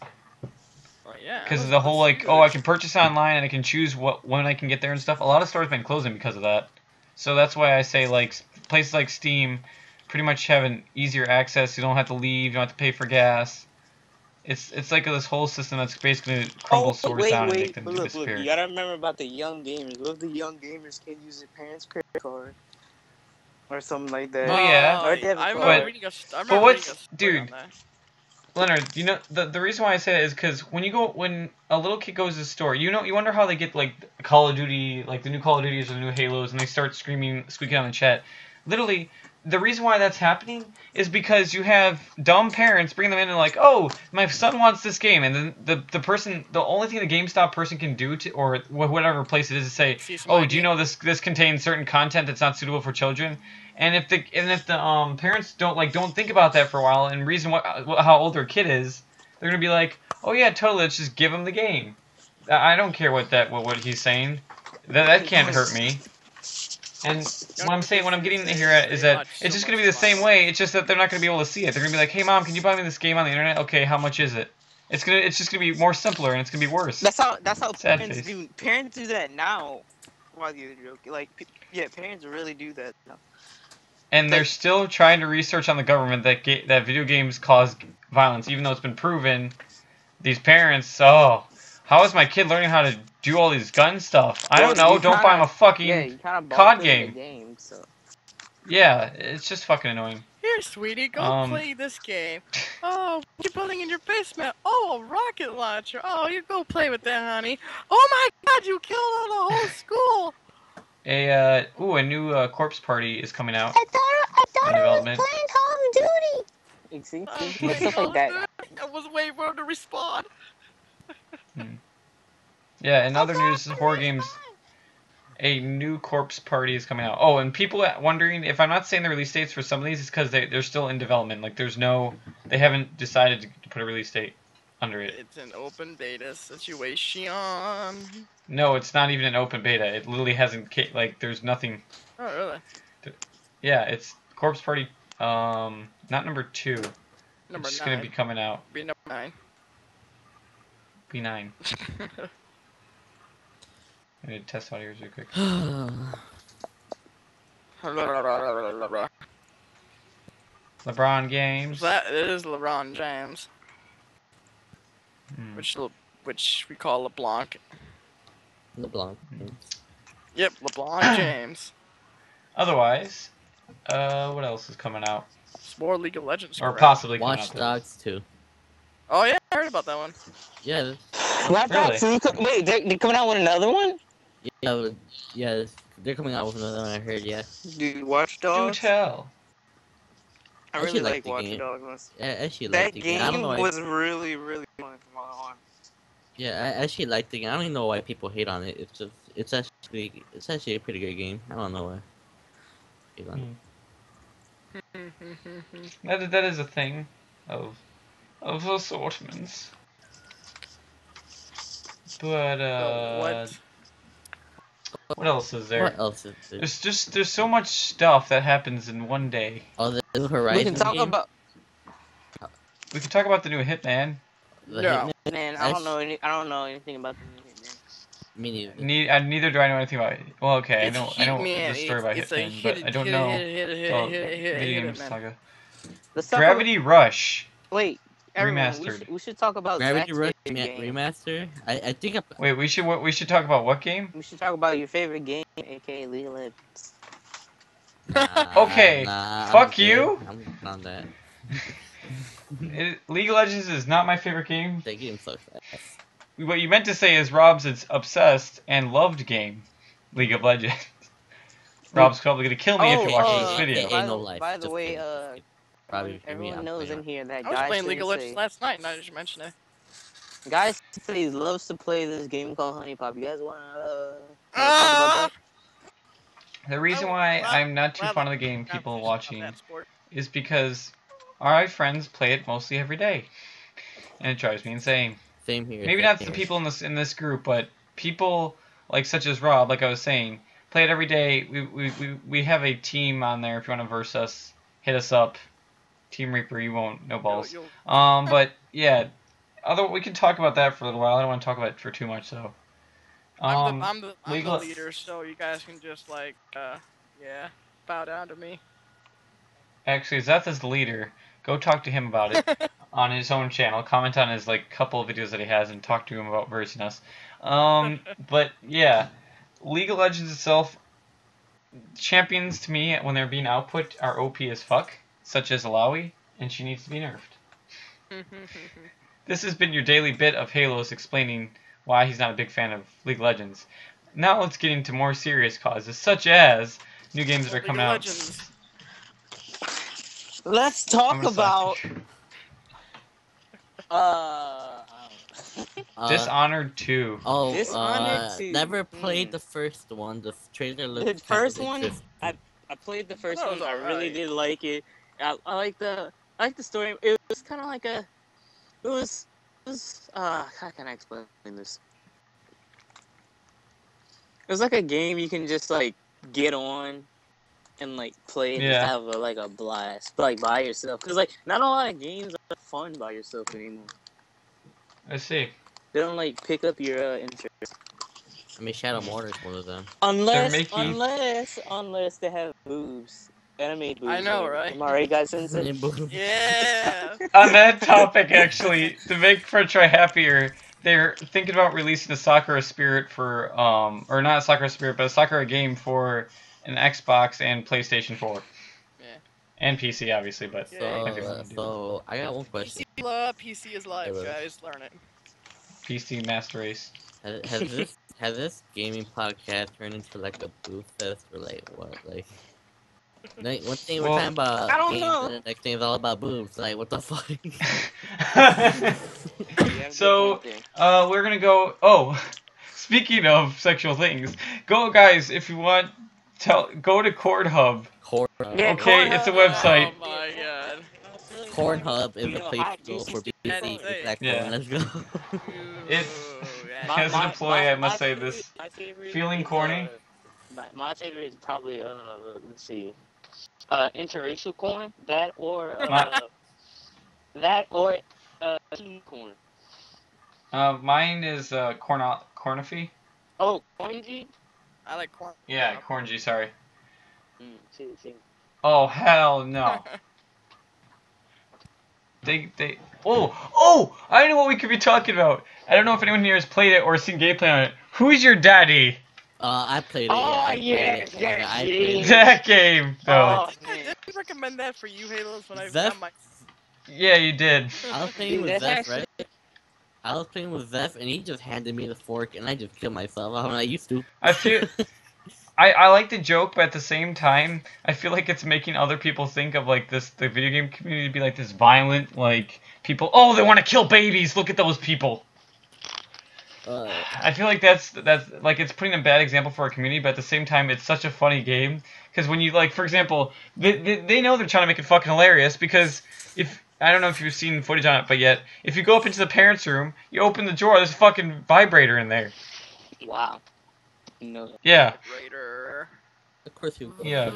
Speaker 4: Oh, yeah.
Speaker 1: Because of the whole like, oh, I can purchase online and I can choose what when I can get there and stuff. A lot of stores have been closing because of that. So that's why I say like places like Steam pretty much have an easier access. You don't have to leave. You don't have to pay for gas. It's it's like this whole system that's basically gonna crumble
Speaker 3: Oh,
Speaker 1: stores
Speaker 3: wait,
Speaker 1: down and make them
Speaker 3: but look, look,
Speaker 1: disappear.
Speaker 3: you gotta remember about the young gamers. What if the young gamers can't use their parents' credit card? Or something like that.
Speaker 1: Well, yeah.
Speaker 4: Oh,
Speaker 3: or debit
Speaker 4: I
Speaker 3: card.
Speaker 4: remember
Speaker 1: But-
Speaker 4: reading a, st- I remember
Speaker 1: what's-
Speaker 4: a
Speaker 1: dude. Leonard, you know the the reason why I say that is because when you go when a little kid goes to the store, you know you wonder how they get like Call of Duty, like the new Call of Duties or the new Halos, and they start screaming, squeaking on the chat. Literally, the reason why that's happening is because you have dumb parents bringing them in and like, oh, my son wants this game, and then the the person, the only thing the GameStop person can do to or whatever place it is to say, oh, do you know this this contains certain content that's not suitable for children? And if the and if the um parents don't like don't think about that for a while and reason what how old their kid is, they're gonna be like, oh yeah, totally, let's just give him the game. I I don't care what that what, what he's saying. That that can't hurt me. And what I'm saying, what I'm getting here at is that it's just gonna be the same way. It's just that they're not gonna be able to see it. They're gonna be like, hey mom, can you buy me this game on the internet? Okay, how much is it? It's gonna it's just gonna be more simpler and it's gonna be worse.
Speaker 3: That's how that's how
Speaker 1: Sad
Speaker 3: parents
Speaker 1: face.
Speaker 3: do. Parents do that now. While you're joking, like yeah, parents really do that. Now.
Speaker 1: And they're still trying to research on the government that ga- that video games cause violence, even though it's been proven. These parents, oh, how is my kid learning how to do all these gun stuff? I don't know. Don't buy him a fucking
Speaker 3: Yeah,
Speaker 1: yeah,
Speaker 3: you kind of
Speaker 1: COD game.
Speaker 3: game. So
Speaker 1: It's just fucking annoying.
Speaker 4: Here, sweetie, go
Speaker 1: Um,
Speaker 4: play this game. Oh, what you building in your basement? Oh, a rocket launcher. Oh, you go play with that, honey. Oh my God, you killed all the whole school.
Speaker 1: A uh, ooh, a new uh, corpse party is coming out.
Speaker 5: I thought I thought I was playing Call of Duty.
Speaker 3: you see,
Speaker 4: I'm
Speaker 3: see?
Speaker 4: playing
Speaker 3: stuff like that.
Speaker 4: I was waiting for him to respawn.
Speaker 1: Yeah, in other news, horror games. A new corpse party is coming out. Oh, and people are wondering if I'm not saying the release dates for some of these, it's because they they're still in development. Like there's no, they haven't decided to, to put a release date under it.
Speaker 4: It's an open beta situation.
Speaker 1: No, it's not even an open beta. It literally hasn't like there's nothing.
Speaker 4: Oh, really?
Speaker 1: Yeah, it's Corpse Party. Um, not number two.
Speaker 4: Number
Speaker 1: it's
Speaker 4: nine.
Speaker 1: gonna be coming out.
Speaker 4: Be number nine.
Speaker 1: B nine. I need to test audio really quick. LeBron games.
Speaker 4: that it is LeBron James,
Speaker 1: Hmm.
Speaker 4: which Le- which we call LeBlanc.
Speaker 2: LeBlanc.
Speaker 4: Yep, LeBlanc James.
Speaker 1: Otherwise, uh, what else is coming out
Speaker 4: It's more League of Legends.
Speaker 1: or
Speaker 4: correct?
Speaker 1: possibly coming
Speaker 2: Watch
Speaker 1: out?
Speaker 2: Dogs 2.
Speaker 4: Oh yeah, I heard about that one.
Speaker 2: Yeah, this-
Speaker 3: Watch
Speaker 1: Really?
Speaker 3: out, see, co- wait, they're, they're coming out with another one?
Speaker 2: Yeah, yeah. They're coming out with another one. I heard. Yeah.
Speaker 3: Dude, Watch Dogs.
Speaker 1: Do
Speaker 3: Dogs.
Speaker 1: tell.
Speaker 3: I
Speaker 2: I
Speaker 3: really
Speaker 2: like
Speaker 3: like Watch
Speaker 2: game.
Speaker 3: Dogs.
Speaker 2: I actually like the game. I don't
Speaker 3: game
Speaker 2: know. Why,
Speaker 3: was really, really fun from all on.
Speaker 2: yeah, I actually like the game. I don't even know why people hate on it. It's just, it's actually, it's actually a pretty good game. I don't know why. Hate on it.
Speaker 1: That that is a thing of of assortments. But uh,
Speaker 4: what?
Speaker 1: What else is there?
Speaker 2: What else is there?
Speaker 1: There's just there's so much stuff that happens in one day.
Speaker 2: Oh, the new Horizon
Speaker 3: We can talk
Speaker 2: game?
Speaker 3: about.
Speaker 1: We could talk about the new Hitman.
Speaker 2: The
Speaker 4: No.
Speaker 2: Hitman?
Speaker 3: Man, I don't know any. I don't know anything about the new Hitman.
Speaker 2: Me neither.
Speaker 1: Ne- uh, neither do I know anything about it. Well, okay, I
Speaker 4: It's
Speaker 1: know I know the story about
Speaker 4: it's, it's
Speaker 1: Hitman,
Speaker 4: hit
Speaker 1: but
Speaker 4: it,
Speaker 1: I don't
Speaker 4: hit
Speaker 1: know
Speaker 4: It, hit it, hit
Speaker 1: the
Speaker 4: it, hit it, hit it, hit
Speaker 1: game
Speaker 4: it, man.
Speaker 1: saga. Gravity Rush.
Speaker 3: Wait, everyone, we
Speaker 1: Remastered.
Speaker 3: should, we should talk about
Speaker 2: Gravity
Speaker 3: Zach's
Speaker 2: Rush
Speaker 3: favorite game.
Speaker 2: remaster. I, I think I'm...
Speaker 1: Wait, we should we should talk about what game?
Speaker 3: We should talk about your favorite game, aka League of Legends.
Speaker 2: Nah,
Speaker 1: Okay,
Speaker 2: nah, I'm
Speaker 1: fuck you.
Speaker 2: I'm on that.
Speaker 1: It, League of Legends is not my favorite game.
Speaker 2: That game sucks. ass.
Speaker 1: What you meant to say is Rob's is obsessed and loved game, League of Legends. Rob's probably gonna kill me if he
Speaker 3: Oh,
Speaker 1: watches
Speaker 3: uh,
Speaker 1: this video.
Speaker 2: Ain't
Speaker 3: By,
Speaker 2: no
Speaker 3: the-
Speaker 2: life,
Speaker 3: by the
Speaker 2: just
Speaker 3: way, uh,
Speaker 2: Probably for me,
Speaker 3: everyone knows
Speaker 2: playing
Speaker 3: in here that
Speaker 4: I was playing League of Legends
Speaker 3: say,
Speaker 4: last night, and I just mentioned it.
Speaker 3: guys say he loves to play this game called Honey Pop. You guys wanna uh,
Speaker 4: Ah!
Speaker 3: talk about that?
Speaker 1: The reason why
Speaker 4: well,
Speaker 1: I'm not too
Speaker 4: well,
Speaker 1: fond of the game people watching is because our friends play it mostly every day, and it drives me insane.
Speaker 2: Same here.
Speaker 1: Maybe
Speaker 2: same
Speaker 1: not the
Speaker 2: here.
Speaker 1: people in this in this group, but people like such as Rob, like I was saying, play it every day. We we, we, we have a team on there. If you want to verse us, hit us up. Team Reaper, you won't no balls.
Speaker 4: You'll-
Speaker 1: Um, but yeah, other we can talk about that for a little while. I don't want to talk about it for too much though.
Speaker 4: I'm,
Speaker 1: Um,
Speaker 4: the, I'm, the, I'm
Speaker 1: legal-
Speaker 4: the leader, so you guys can just like, uh, yeah, bow down to me.
Speaker 1: actually, Zeth is the leader. Go talk to him about it on his own channel. Comment on his like couple of videos that he has and talk to him about versing us. Um, but yeah, League of Legends itself, champions to me when they're being output are OP as fuck, such as Illaoi, and she needs to be nerfed. This has been your daily bit of Haloz explaining why he's not a big fan of League of Legends. Now let's get into more serious causes, such as new games that are
Speaker 4: League of
Speaker 1: coming out.
Speaker 4: Legends.
Speaker 3: Let's talk about uh.
Speaker 2: Uh,
Speaker 1: Dishonored 2.
Speaker 2: oh,
Speaker 3: Dishonored
Speaker 2: uh,
Speaker 3: 2.
Speaker 2: never played
Speaker 3: Mm.
Speaker 2: the first one. The trailer looked
Speaker 3: The first one. I I played the first one. I really
Speaker 4: alright.
Speaker 3: did like it. I, I like the I like the story. It was kind of like a. It was. It was. Uh, how can I explain this? It was like a game you can just like get on and like play and
Speaker 1: Yeah.
Speaker 3: have a, like a blast, but like by yourself. Cause like not a lot of games are fun by yourself anymore.
Speaker 1: I see.
Speaker 3: They don't like pick up your uh, interest.
Speaker 2: I mean, Shadow Mordor is one of them.
Speaker 3: Unless,
Speaker 1: making-
Speaker 3: unless, unless they have boobs. Anime boobs.
Speaker 4: I know, right?
Speaker 3: Am I right, guys? Sensei?
Speaker 4: Yeah.
Speaker 1: On that topic, actually, to make French happier, they're thinking about releasing a Sakura Spirit for, um, or not a Sakura Spirit, but a Sakura game for an Xbox and PlayStation 4.
Speaker 4: Yeah.
Speaker 1: And PC, obviously, but
Speaker 2: So,
Speaker 4: Yeah.
Speaker 1: I think we'll do
Speaker 2: so I got one question.
Speaker 4: PC love, PC is
Speaker 2: Hey,
Speaker 4: life,
Speaker 2: brother.
Speaker 4: guys. Learn it.
Speaker 1: PC Master Race.
Speaker 2: Has, has this has this gaming podcast turned into like a booth fest or like what? Like, like one thing
Speaker 1: Well-
Speaker 2: we're talking about
Speaker 3: I don't
Speaker 2: games,
Speaker 3: know.
Speaker 2: and the next thing is all about boobs. Like, what the fuck?
Speaker 3: You have a good
Speaker 1: so, uh, we're gonna go. Oh, speaking of sexual things, go guys if you want. Tell go to Cord Hub.
Speaker 2: Corn,
Speaker 3: Yeah,
Speaker 1: Okay, it's a website.
Speaker 4: Oh my god.
Speaker 2: Cornhub is
Speaker 3: You
Speaker 2: a place to go for
Speaker 3: used to
Speaker 2: PC.
Speaker 4: say-
Speaker 2: Exactly.
Speaker 1: Yeah.
Speaker 2: Let's go.
Speaker 1: It's-
Speaker 4: Ooh, yeah.
Speaker 3: My-
Speaker 1: As an employee,
Speaker 3: my-
Speaker 1: I must say
Speaker 3: favorite-
Speaker 1: this. feeling corny?
Speaker 3: uh, my, my favorite is probably uh let's see, uh interracial corn. That or uh, that or uh corn.
Speaker 1: Uh, mine is uh, Corn Cornify.
Speaker 3: Oh, orangey.
Speaker 4: I like corn.
Speaker 1: Yeah, Corngy. Sorry.
Speaker 3: Mm, see, see.
Speaker 1: Oh hell no. They they. Oh oh! I know what we could be talking about. I don't know if anyone here has played it or seen gameplay on it. Who's your daddy?
Speaker 2: Uh, I played it.
Speaker 3: Oh,
Speaker 2: yeah, I played
Speaker 3: yes,
Speaker 2: it.
Speaker 3: yes,
Speaker 2: I played
Speaker 3: yes.
Speaker 2: it.
Speaker 1: That game though.
Speaker 3: Oh,
Speaker 4: I didn't recommend that for you, Haloz, when I
Speaker 2: Zeph-
Speaker 4: found my.
Speaker 1: Yeah, you did.
Speaker 2: I was playing with
Speaker 3: that's
Speaker 2: Zeph, right? I was playing with Zeph, and he just handed me the fork, and I just killed myself. I'm like, you stupid.
Speaker 1: I feel. I, I like the joke, but at the same time, I feel like it's making other people think of like this the video game community to be like this violent like people. Oh, they want to kill babies. Look at those people.
Speaker 2: Uh,
Speaker 1: I feel like that's that's like it's putting a bad example for our community, but at the same time, it's such a funny game because when you like, for example, they, they they know they're trying to make it fucking hilarious because if I don't know if you've seen footage on it, but yet if you go up into the parents' room, you open the drawer, there's a fucking vibrator in there.
Speaker 3: Wow. No.
Speaker 1: Yeah.
Speaker 4: Raider.
Speaker 2: of course you.
Speaker 1: Yeah.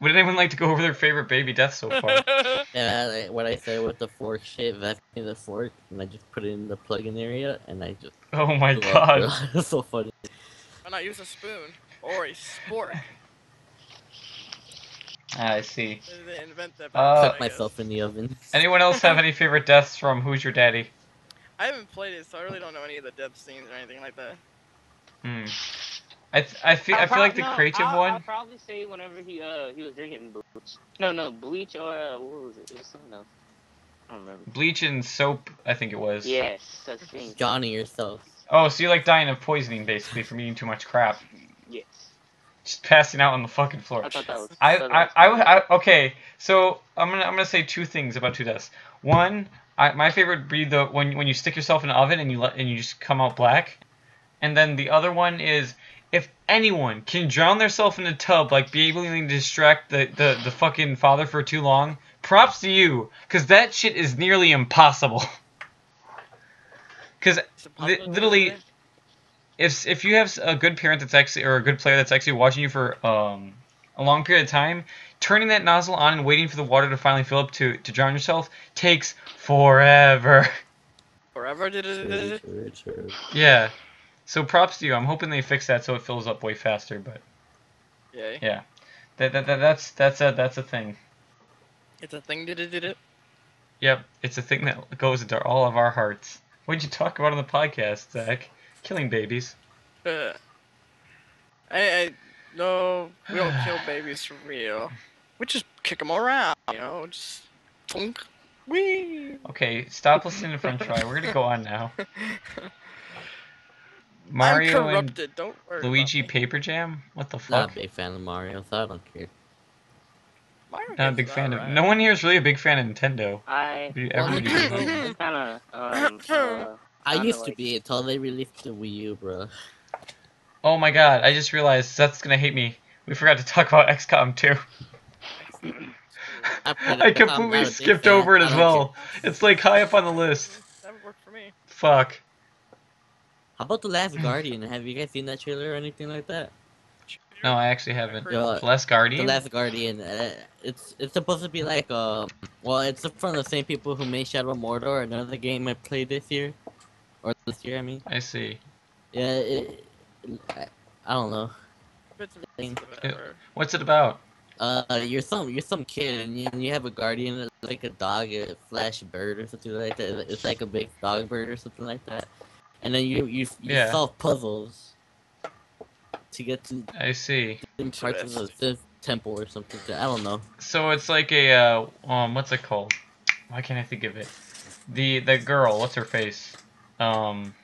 Speaker 2: I know.
Speaker 1: Would anyone like to go over their favorite baby death so far?
Speaker 2: Yeah, like, what I said with the fork shit, Zeph gave me the fork, and I just put it in the plug-in area, and I just.
Speaker 1: oh my god.
Speaker 2: That's so funny.
Speaker 4: Why not use a spoon or a spork?
Speaker 1: Ah, I see.
Speaker 4: They didn't invent that.
Speaker 1: Uh,
Speaker 4: back then,
Speaker 2: myself in the oven.
Speaker 1: Anyone else have any favorite deaths from Who's Your Daddy?
Speaker 4: I haven't played it, so I really don't know any of the death scenes or anything like that.
Speaker 1: Hmm. I, th- I feel I feel like the
Speaker 3: no,
Speaker 1: creative
Speaker 3: I'll,
Speaker 1: one.
Speaker 3: I'll probably say whenever he uh he was drinking bleach. No, no, bleach or uh, what was it? It was something else. I don't remember.
Speaker 1: Bleach and soap, I think it was.
Speaker 3: Yes, such thing.
Speaker 2: Johnny yourself.
Speaker 1: Oh, so you like dying of poisoning basically from eating too much crap.
Speaker 3: Yes.
Speaker 1: Just passing out on the fucking floor.
Speaker 3: I thought that was.
Speaker 1: I, I,
Speaker 3: that
Speaker 1: I,
Speaker 3: was-
Speaker 1: I- okay, so I'm gonna I'm gonna say two things about two deaths. One, I, my favorite would be the when when you stick yourself in an oven and you let and you just come out black, and then the other one is if anyone can drown themselves in a tub like be able to distract the, the the fucking father for too long, props to you, cause that shit is nearly impossible. because
Speaker 4: Is it possible to do
Speaker 1: literally- if if you have a good parent that's actually or a good player that's actually watching you for um a long period of time, turning that nozzle on and waiting for the water to finally fill up to to drown yourself takes forever.
Speaker 4: forever.
Speaker 2: True, true, true.
Speaker 1: yeah. So props to you. I'm hoping they fix that so it fills up way faster. But
Speaker 4: Yay.
Speaker 1: yeah, that, that, that that's that's a that's a thing.
Speaker 4: It's a thing. Did it? Did it?
Speaker 1: Yep, it's a thing that goes into all of our hearts. What'd you talk about on the podcast, Zach? Killing babies.
Speaker 4: Uh, I, I no, we don't kill babies for real. We just kick them around, you know, just twink, wee.
Speaker 1: Okay, stop listening to French Fry. We're gonna go on now.
Speaker 4: I'm
Speaker 1: Mario and.
Speaker 4: Don't worry.
Speaker 1: Luigi
Speaker 4: me.
Speaker 1: Paper Jam? What the fuck?
Speaker 2: Not
Speaker 1: fuck?
Speaker 2: a big fan of Mario, so I don't care.
Speaker 4: Mario
Speaker 1: Not a big
Speaker 4: are
Speaker 1: fan of.
Speaker 4: alright.
Speaker 1: No one here is really a big fan of Nintendo.
Speaker 3: I
Speaker 1: We-
Speaker 2: Well,
Speaker 1: everybody
Speaker 2: Nintendo-
Speaker 1: is.
Speaker 3: kind of um. Uh,
Speaker 2: I
Speaker 3: Kinda
Speaker 2: used to
Speaker 3: like-
Speaker 2: be until they released the Wii U, bro.
Speaker 1: Oh my god! I just realized Seth's gonna hate me. We forgot to talk about XCOM 2.
Speaker 2: I,
Speaker 1: I completely
Speaker 2: not a big
Speaker 1: skipped over it as well. It's like high up on the list.
Speaker 4: That would work for me.
Speaker 1: Fuck.
Speaker 2: How about The Last Guardian? Have you guys seen that trailer or anything like that?
Speaker 1: No, I actually haven't.
Speaker 4: Heard
Speaker 2: Yo,
Speaker 1: Less
Speaker 2: The
Speaker 1: Guardian.
Speaker 2: Last Guardian. Uh, it's it's supposed to be like uh, well, it's from the same people who made Shadow of Mordor, another game I played this year, or this year, I mean.
Speaker 1: I see.
Speaker 2: Yeah, it, I, I don't know.
Speaker 4: Bits and
Speaker 2: Thing.
Speaker 4: pieces, whatever.
Speaker 1: What's it about?
Speaker 2: Uh, you're some you're some kid and you, and you have a guardian like a dog, a flash bird or something like that. It's like a big dog bird or something like that. And then you you, you
Speaker 1: Yeah.
Speaker 2: solve puzzles to get to
Speaker 1: I see.
Speaker 2: different parts of the Sith temple or something. I don't know.
Speaker 1: So it's like a uh, um, what's it called? Why can't I think of it? The the girl. What's her face? Um.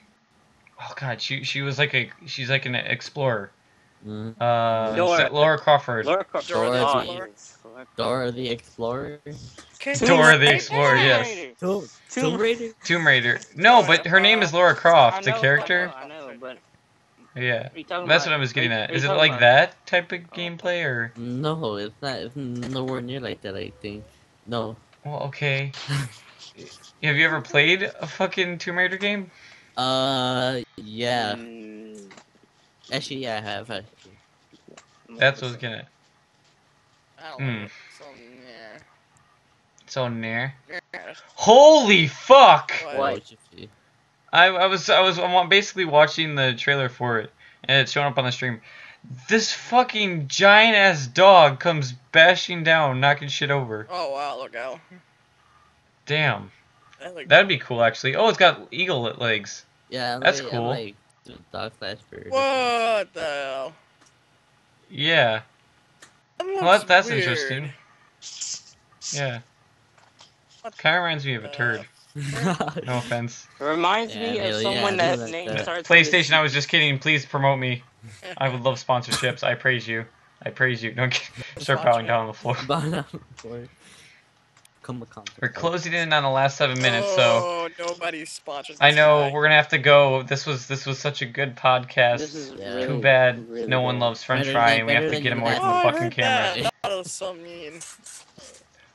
Speaker 1: Oh God, she she was like a she's like an explorer.
Speaker 2: Mm.
Speaker 1: Uh,
Speaker 3: Laura-
Speaker 1: Sa- Laura Crawford.
Speaker 3: Laura Croft.
Speaker 4: Dora
Speaker 2: the
Speaker 3: Oh,
Speaker 4: Explorer.
Speaker 3: yes. Laura-
Speaker 2: Dora the Explorer.
Speaker 4: Okay,
Speaker 3: Tomb
Speaker 1: Dora the
Speaker 3: Raider.
Speaker 1: Explorer, yes.
Speaker 2: Tomb,
Speaker 3: Tomb-
Speaker 2: Tomb Raider.
Speaker 1: Tomb Raider. No, but her name is Laura
Speaker 3: I
Speaker 1: Croft, the character.
Speaker 3: I know, I know, but
Speaker 1: Yeah.
Speaker 3: are you talking
Speaker 1: That's
Speaker 3: about-
Speaker 1: what I was getting at. Is it like
Speaker 3: about-
Speaker 1: that type of gameplay or?
Speaker 2: No, it's not. It's nowhere near like that. I think. No.
Speaker 1: Well, okay. Have you ever played a fucking Tomb Raider game?
Speaker 2: Uh, yeah.
Speaker 3: Mm,
Speaker 2: Actually, yeah, I have. Actually.
Speaker 1: That's what I was gonna.
Speaker 4: I don't
Speaker 1: Hmm.
Speaker 4: So, yeah.
Speaker 1: So near.
Speaker 4: Yeah.
Speaker 1: Holy fuck!
Speaker 4: What?
Speaker 3: What?
Speaker 2: What you see?
Speaker 1: I, I was I was I'm basically watching the trailer for it, and it's showing up on the stream. This fucking giant ass dog comes bashing down, knocking shit over.
Speaker 4: Oh wow, look out.
Speaker 1: Damn,
Speaker 4: That look-
Speaker 1: that'd be cool actually. Oh, it's got eagle legs.
Speaker 2: Yeah, I'm
Speaker 1: That's
Speaker 2: like,
Speaker 1: cool.
Speaker 2: Like dog slash bird.
Speaker 4: What the hell?
Speaker 1: Yeah.
Speaker 4: That
Speaker 1: Well, that, that's
Speaker 4: weird.
Speaker 1: interesting. Yeah.
Speaker 4: What
Speaker 1: Kind of reminds me of a turd. No offense.
Speaker 3: It reminds
Speaker 2: Yeah,
Speaker 3: me of
Speaker 2: yeah,
Speaker 3: someone
Speaker 2: yeah, I
Speaker 3: that name
Speaker 2: that.
Speaker 3: starts
Speaker 1: PlayStation, I was just kidding. Please promote me. I would love sponsorships. I praise you. I praise you. Don't get, start bowing down on the floor.
Speaker 2: Come a concert.
Speaker 1: We're closing in on the last seven minutes, so
Speaker 4: Oh, nobody sponsors.
Speaker 1: I know
Speaker 4: guy.
Speaker 1: we're gonna have to go. This was this was such a good podcast.
Speaker 3: This is
Speaker 2: Yeah.
Speaker 3: really,
Speaker 1: Too bad
Speaker 3: really
Speaker 1: no one loves French
Speaker 2: Better
Speaker 1: fry,
Speaker 2: than-
Speaker 1: and we have to get him
Speaker 2: your
Speaker 1: away from the
Speaker 4: Oh,
Speaker 1: fucking camera.
Speaker 4: That. that was so mean.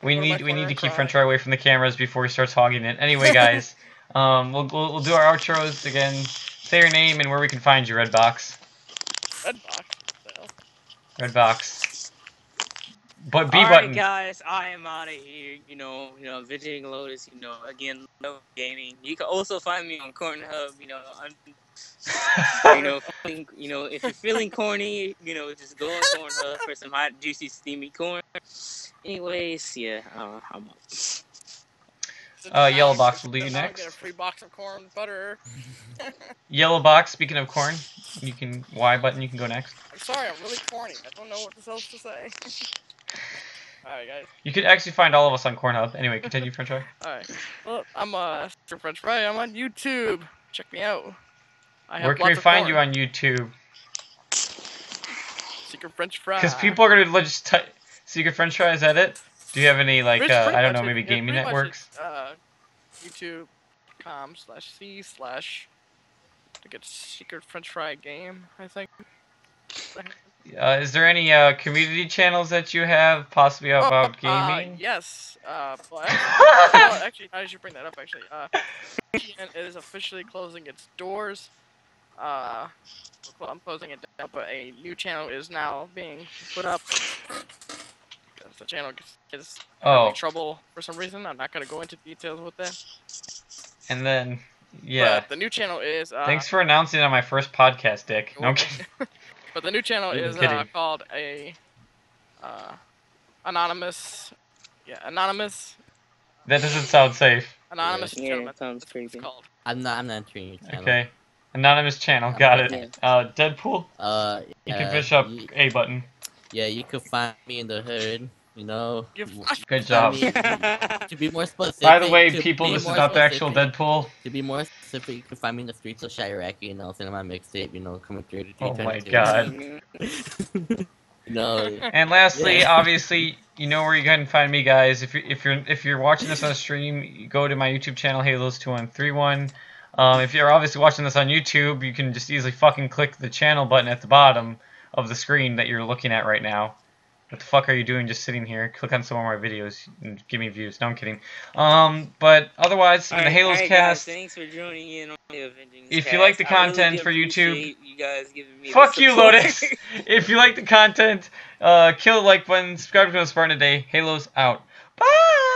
Speaker 1: We
Speaker 4: Go
Speaker 1: need we need to keep
Speaker 4: cry.
Speaker 1: French fry away from the cameras before he starts hogging it. Anyway, guys, um, we'll, we'll we'll do our outros again. Say your name and where we can find you, Redbox.
Speaker 4: Red box. What the hell?
Speaker 1: Redbox. But B
Speaker 3: All right,
Speaker 1: button.
Speaker 3: guys, I am out of here. You know, you know, visiting Lotus. You know, again, no gaming. You can also find me on Cornhub. You know, I'm, you know, feeling, you know, if you're feeling corny, you know, just go on Cornhub for some hot, juicy, steamy corn. Anyways, yeah, uh, I'm out.
Speaker 1: Uh,
Speaker 4: now
Speaker 1: Yellow Box will do you next.
Speaker 4: Get a free box of corn butter.
Speaker 1: Yellow box. Speaking of corn, you can Y button. You can go next.
Speaker 4: I'm sorry, I'm really corny. I don't know what else to say. Alright, guys.
Speaker 1: You can actually find all of us on Cornhub. Anyway, continue, French fry.
Speaker 4: Alright. Well, I'm uh, Mr. French Fry. I'm on YouTube. Check me out. I have
Speaker 1: Where can we find you on YouTube?
Speaker 4: Secret French Fry?
Speaker 1: Because people are gonna just type secret French fry. Is that it? Do you have any like uh, I don't know maybe gaming networks?
Speaker 4: Uh, YouTube.com slash C slash to get Secret French Fry game, I think.
Speaker 1: Uh, is there any uh, community channels that you have, possibly about
Speaker 4: Oh, uh,
Speaker 1: gaming?
Speaker 4: yes. Uh, well, actually, well, actually, now that you bring that up, actually, uh, VPN is officially closing its doors. Uh, well, I'm closing it down, but a new channel is now being put up. The channel gets, gets
Speaker 1: Oh,
Speaker 4: in trouble for some reason. I'm not gonna go into details with that.
Speaker 1: and then yeah.
Speaker 4: But the new channel is. Uh,
Speaker 1: Thanks for announcing it on my first podcast, Dick. No, kidding.
Speaker 4: But the new channel is uh, called a uh, anonymous. Yeah, anonymous.
Speaker 1: that doesn't sound safe.
Speaker 4: Anonymous
Speaker 3: Yeah,
Speaker 4: channel.
Speaker 3: it sounds
Speaker 4: That's it's
Speaker 3: creepy.
Speaker 4: called.
Speaker 2: I'm not. I'm not entering your channel.
Speaker 1: Okay. Anonymous channel, got it. Uh, Deadpool,
Speaker 2: Uh,
Speaker 1: you
Speaker 2: yeah,
Speaker 1: can fish up a button.
Speaker 2: yeah, you could find me in the hood. You know.
Speaker 1: Good job.
Speaker 2: to be more specific.
Speaker 1: By the way, people, this is not the actual Deadpool.
Speaker 2: To be more specific, you can find me in the streets of Chiraki, you know, sending my mixtape, you know, coming through to
Speaker 1: Oh my God.
Speaker 2: no.
Speaker 1: And lastly,
Speaker 2: Yeah.
Speaker 1: obviously, you know where you can find me, guys. If you if you're if you're watching this on stream, go to my YouTube channel, Haloz two one three one. Um, if you're obviously watching this on YouTube, you can just easily fucking click the channel button at the bottom of the screen that you're looking at right now. What the fuck are you doing just sitting here? Click on some of my videos and give me views. No, I'm kidding. Um, but otherwise, it's been the
Speaker 3: Haloz guys,
Speaker 1: cast.
Speaker 3: thanks for joining in on the Avenging
Speaker 1: If you like the
Speaker 3: I really
Speaker 1: content for YouTube-
Speaker 3: you guys giving me
Speaker 1: Fuck you. Lotus. if you like the content, uh, kill the like button, subscribe to the Spartan today. Haloz out. Bye.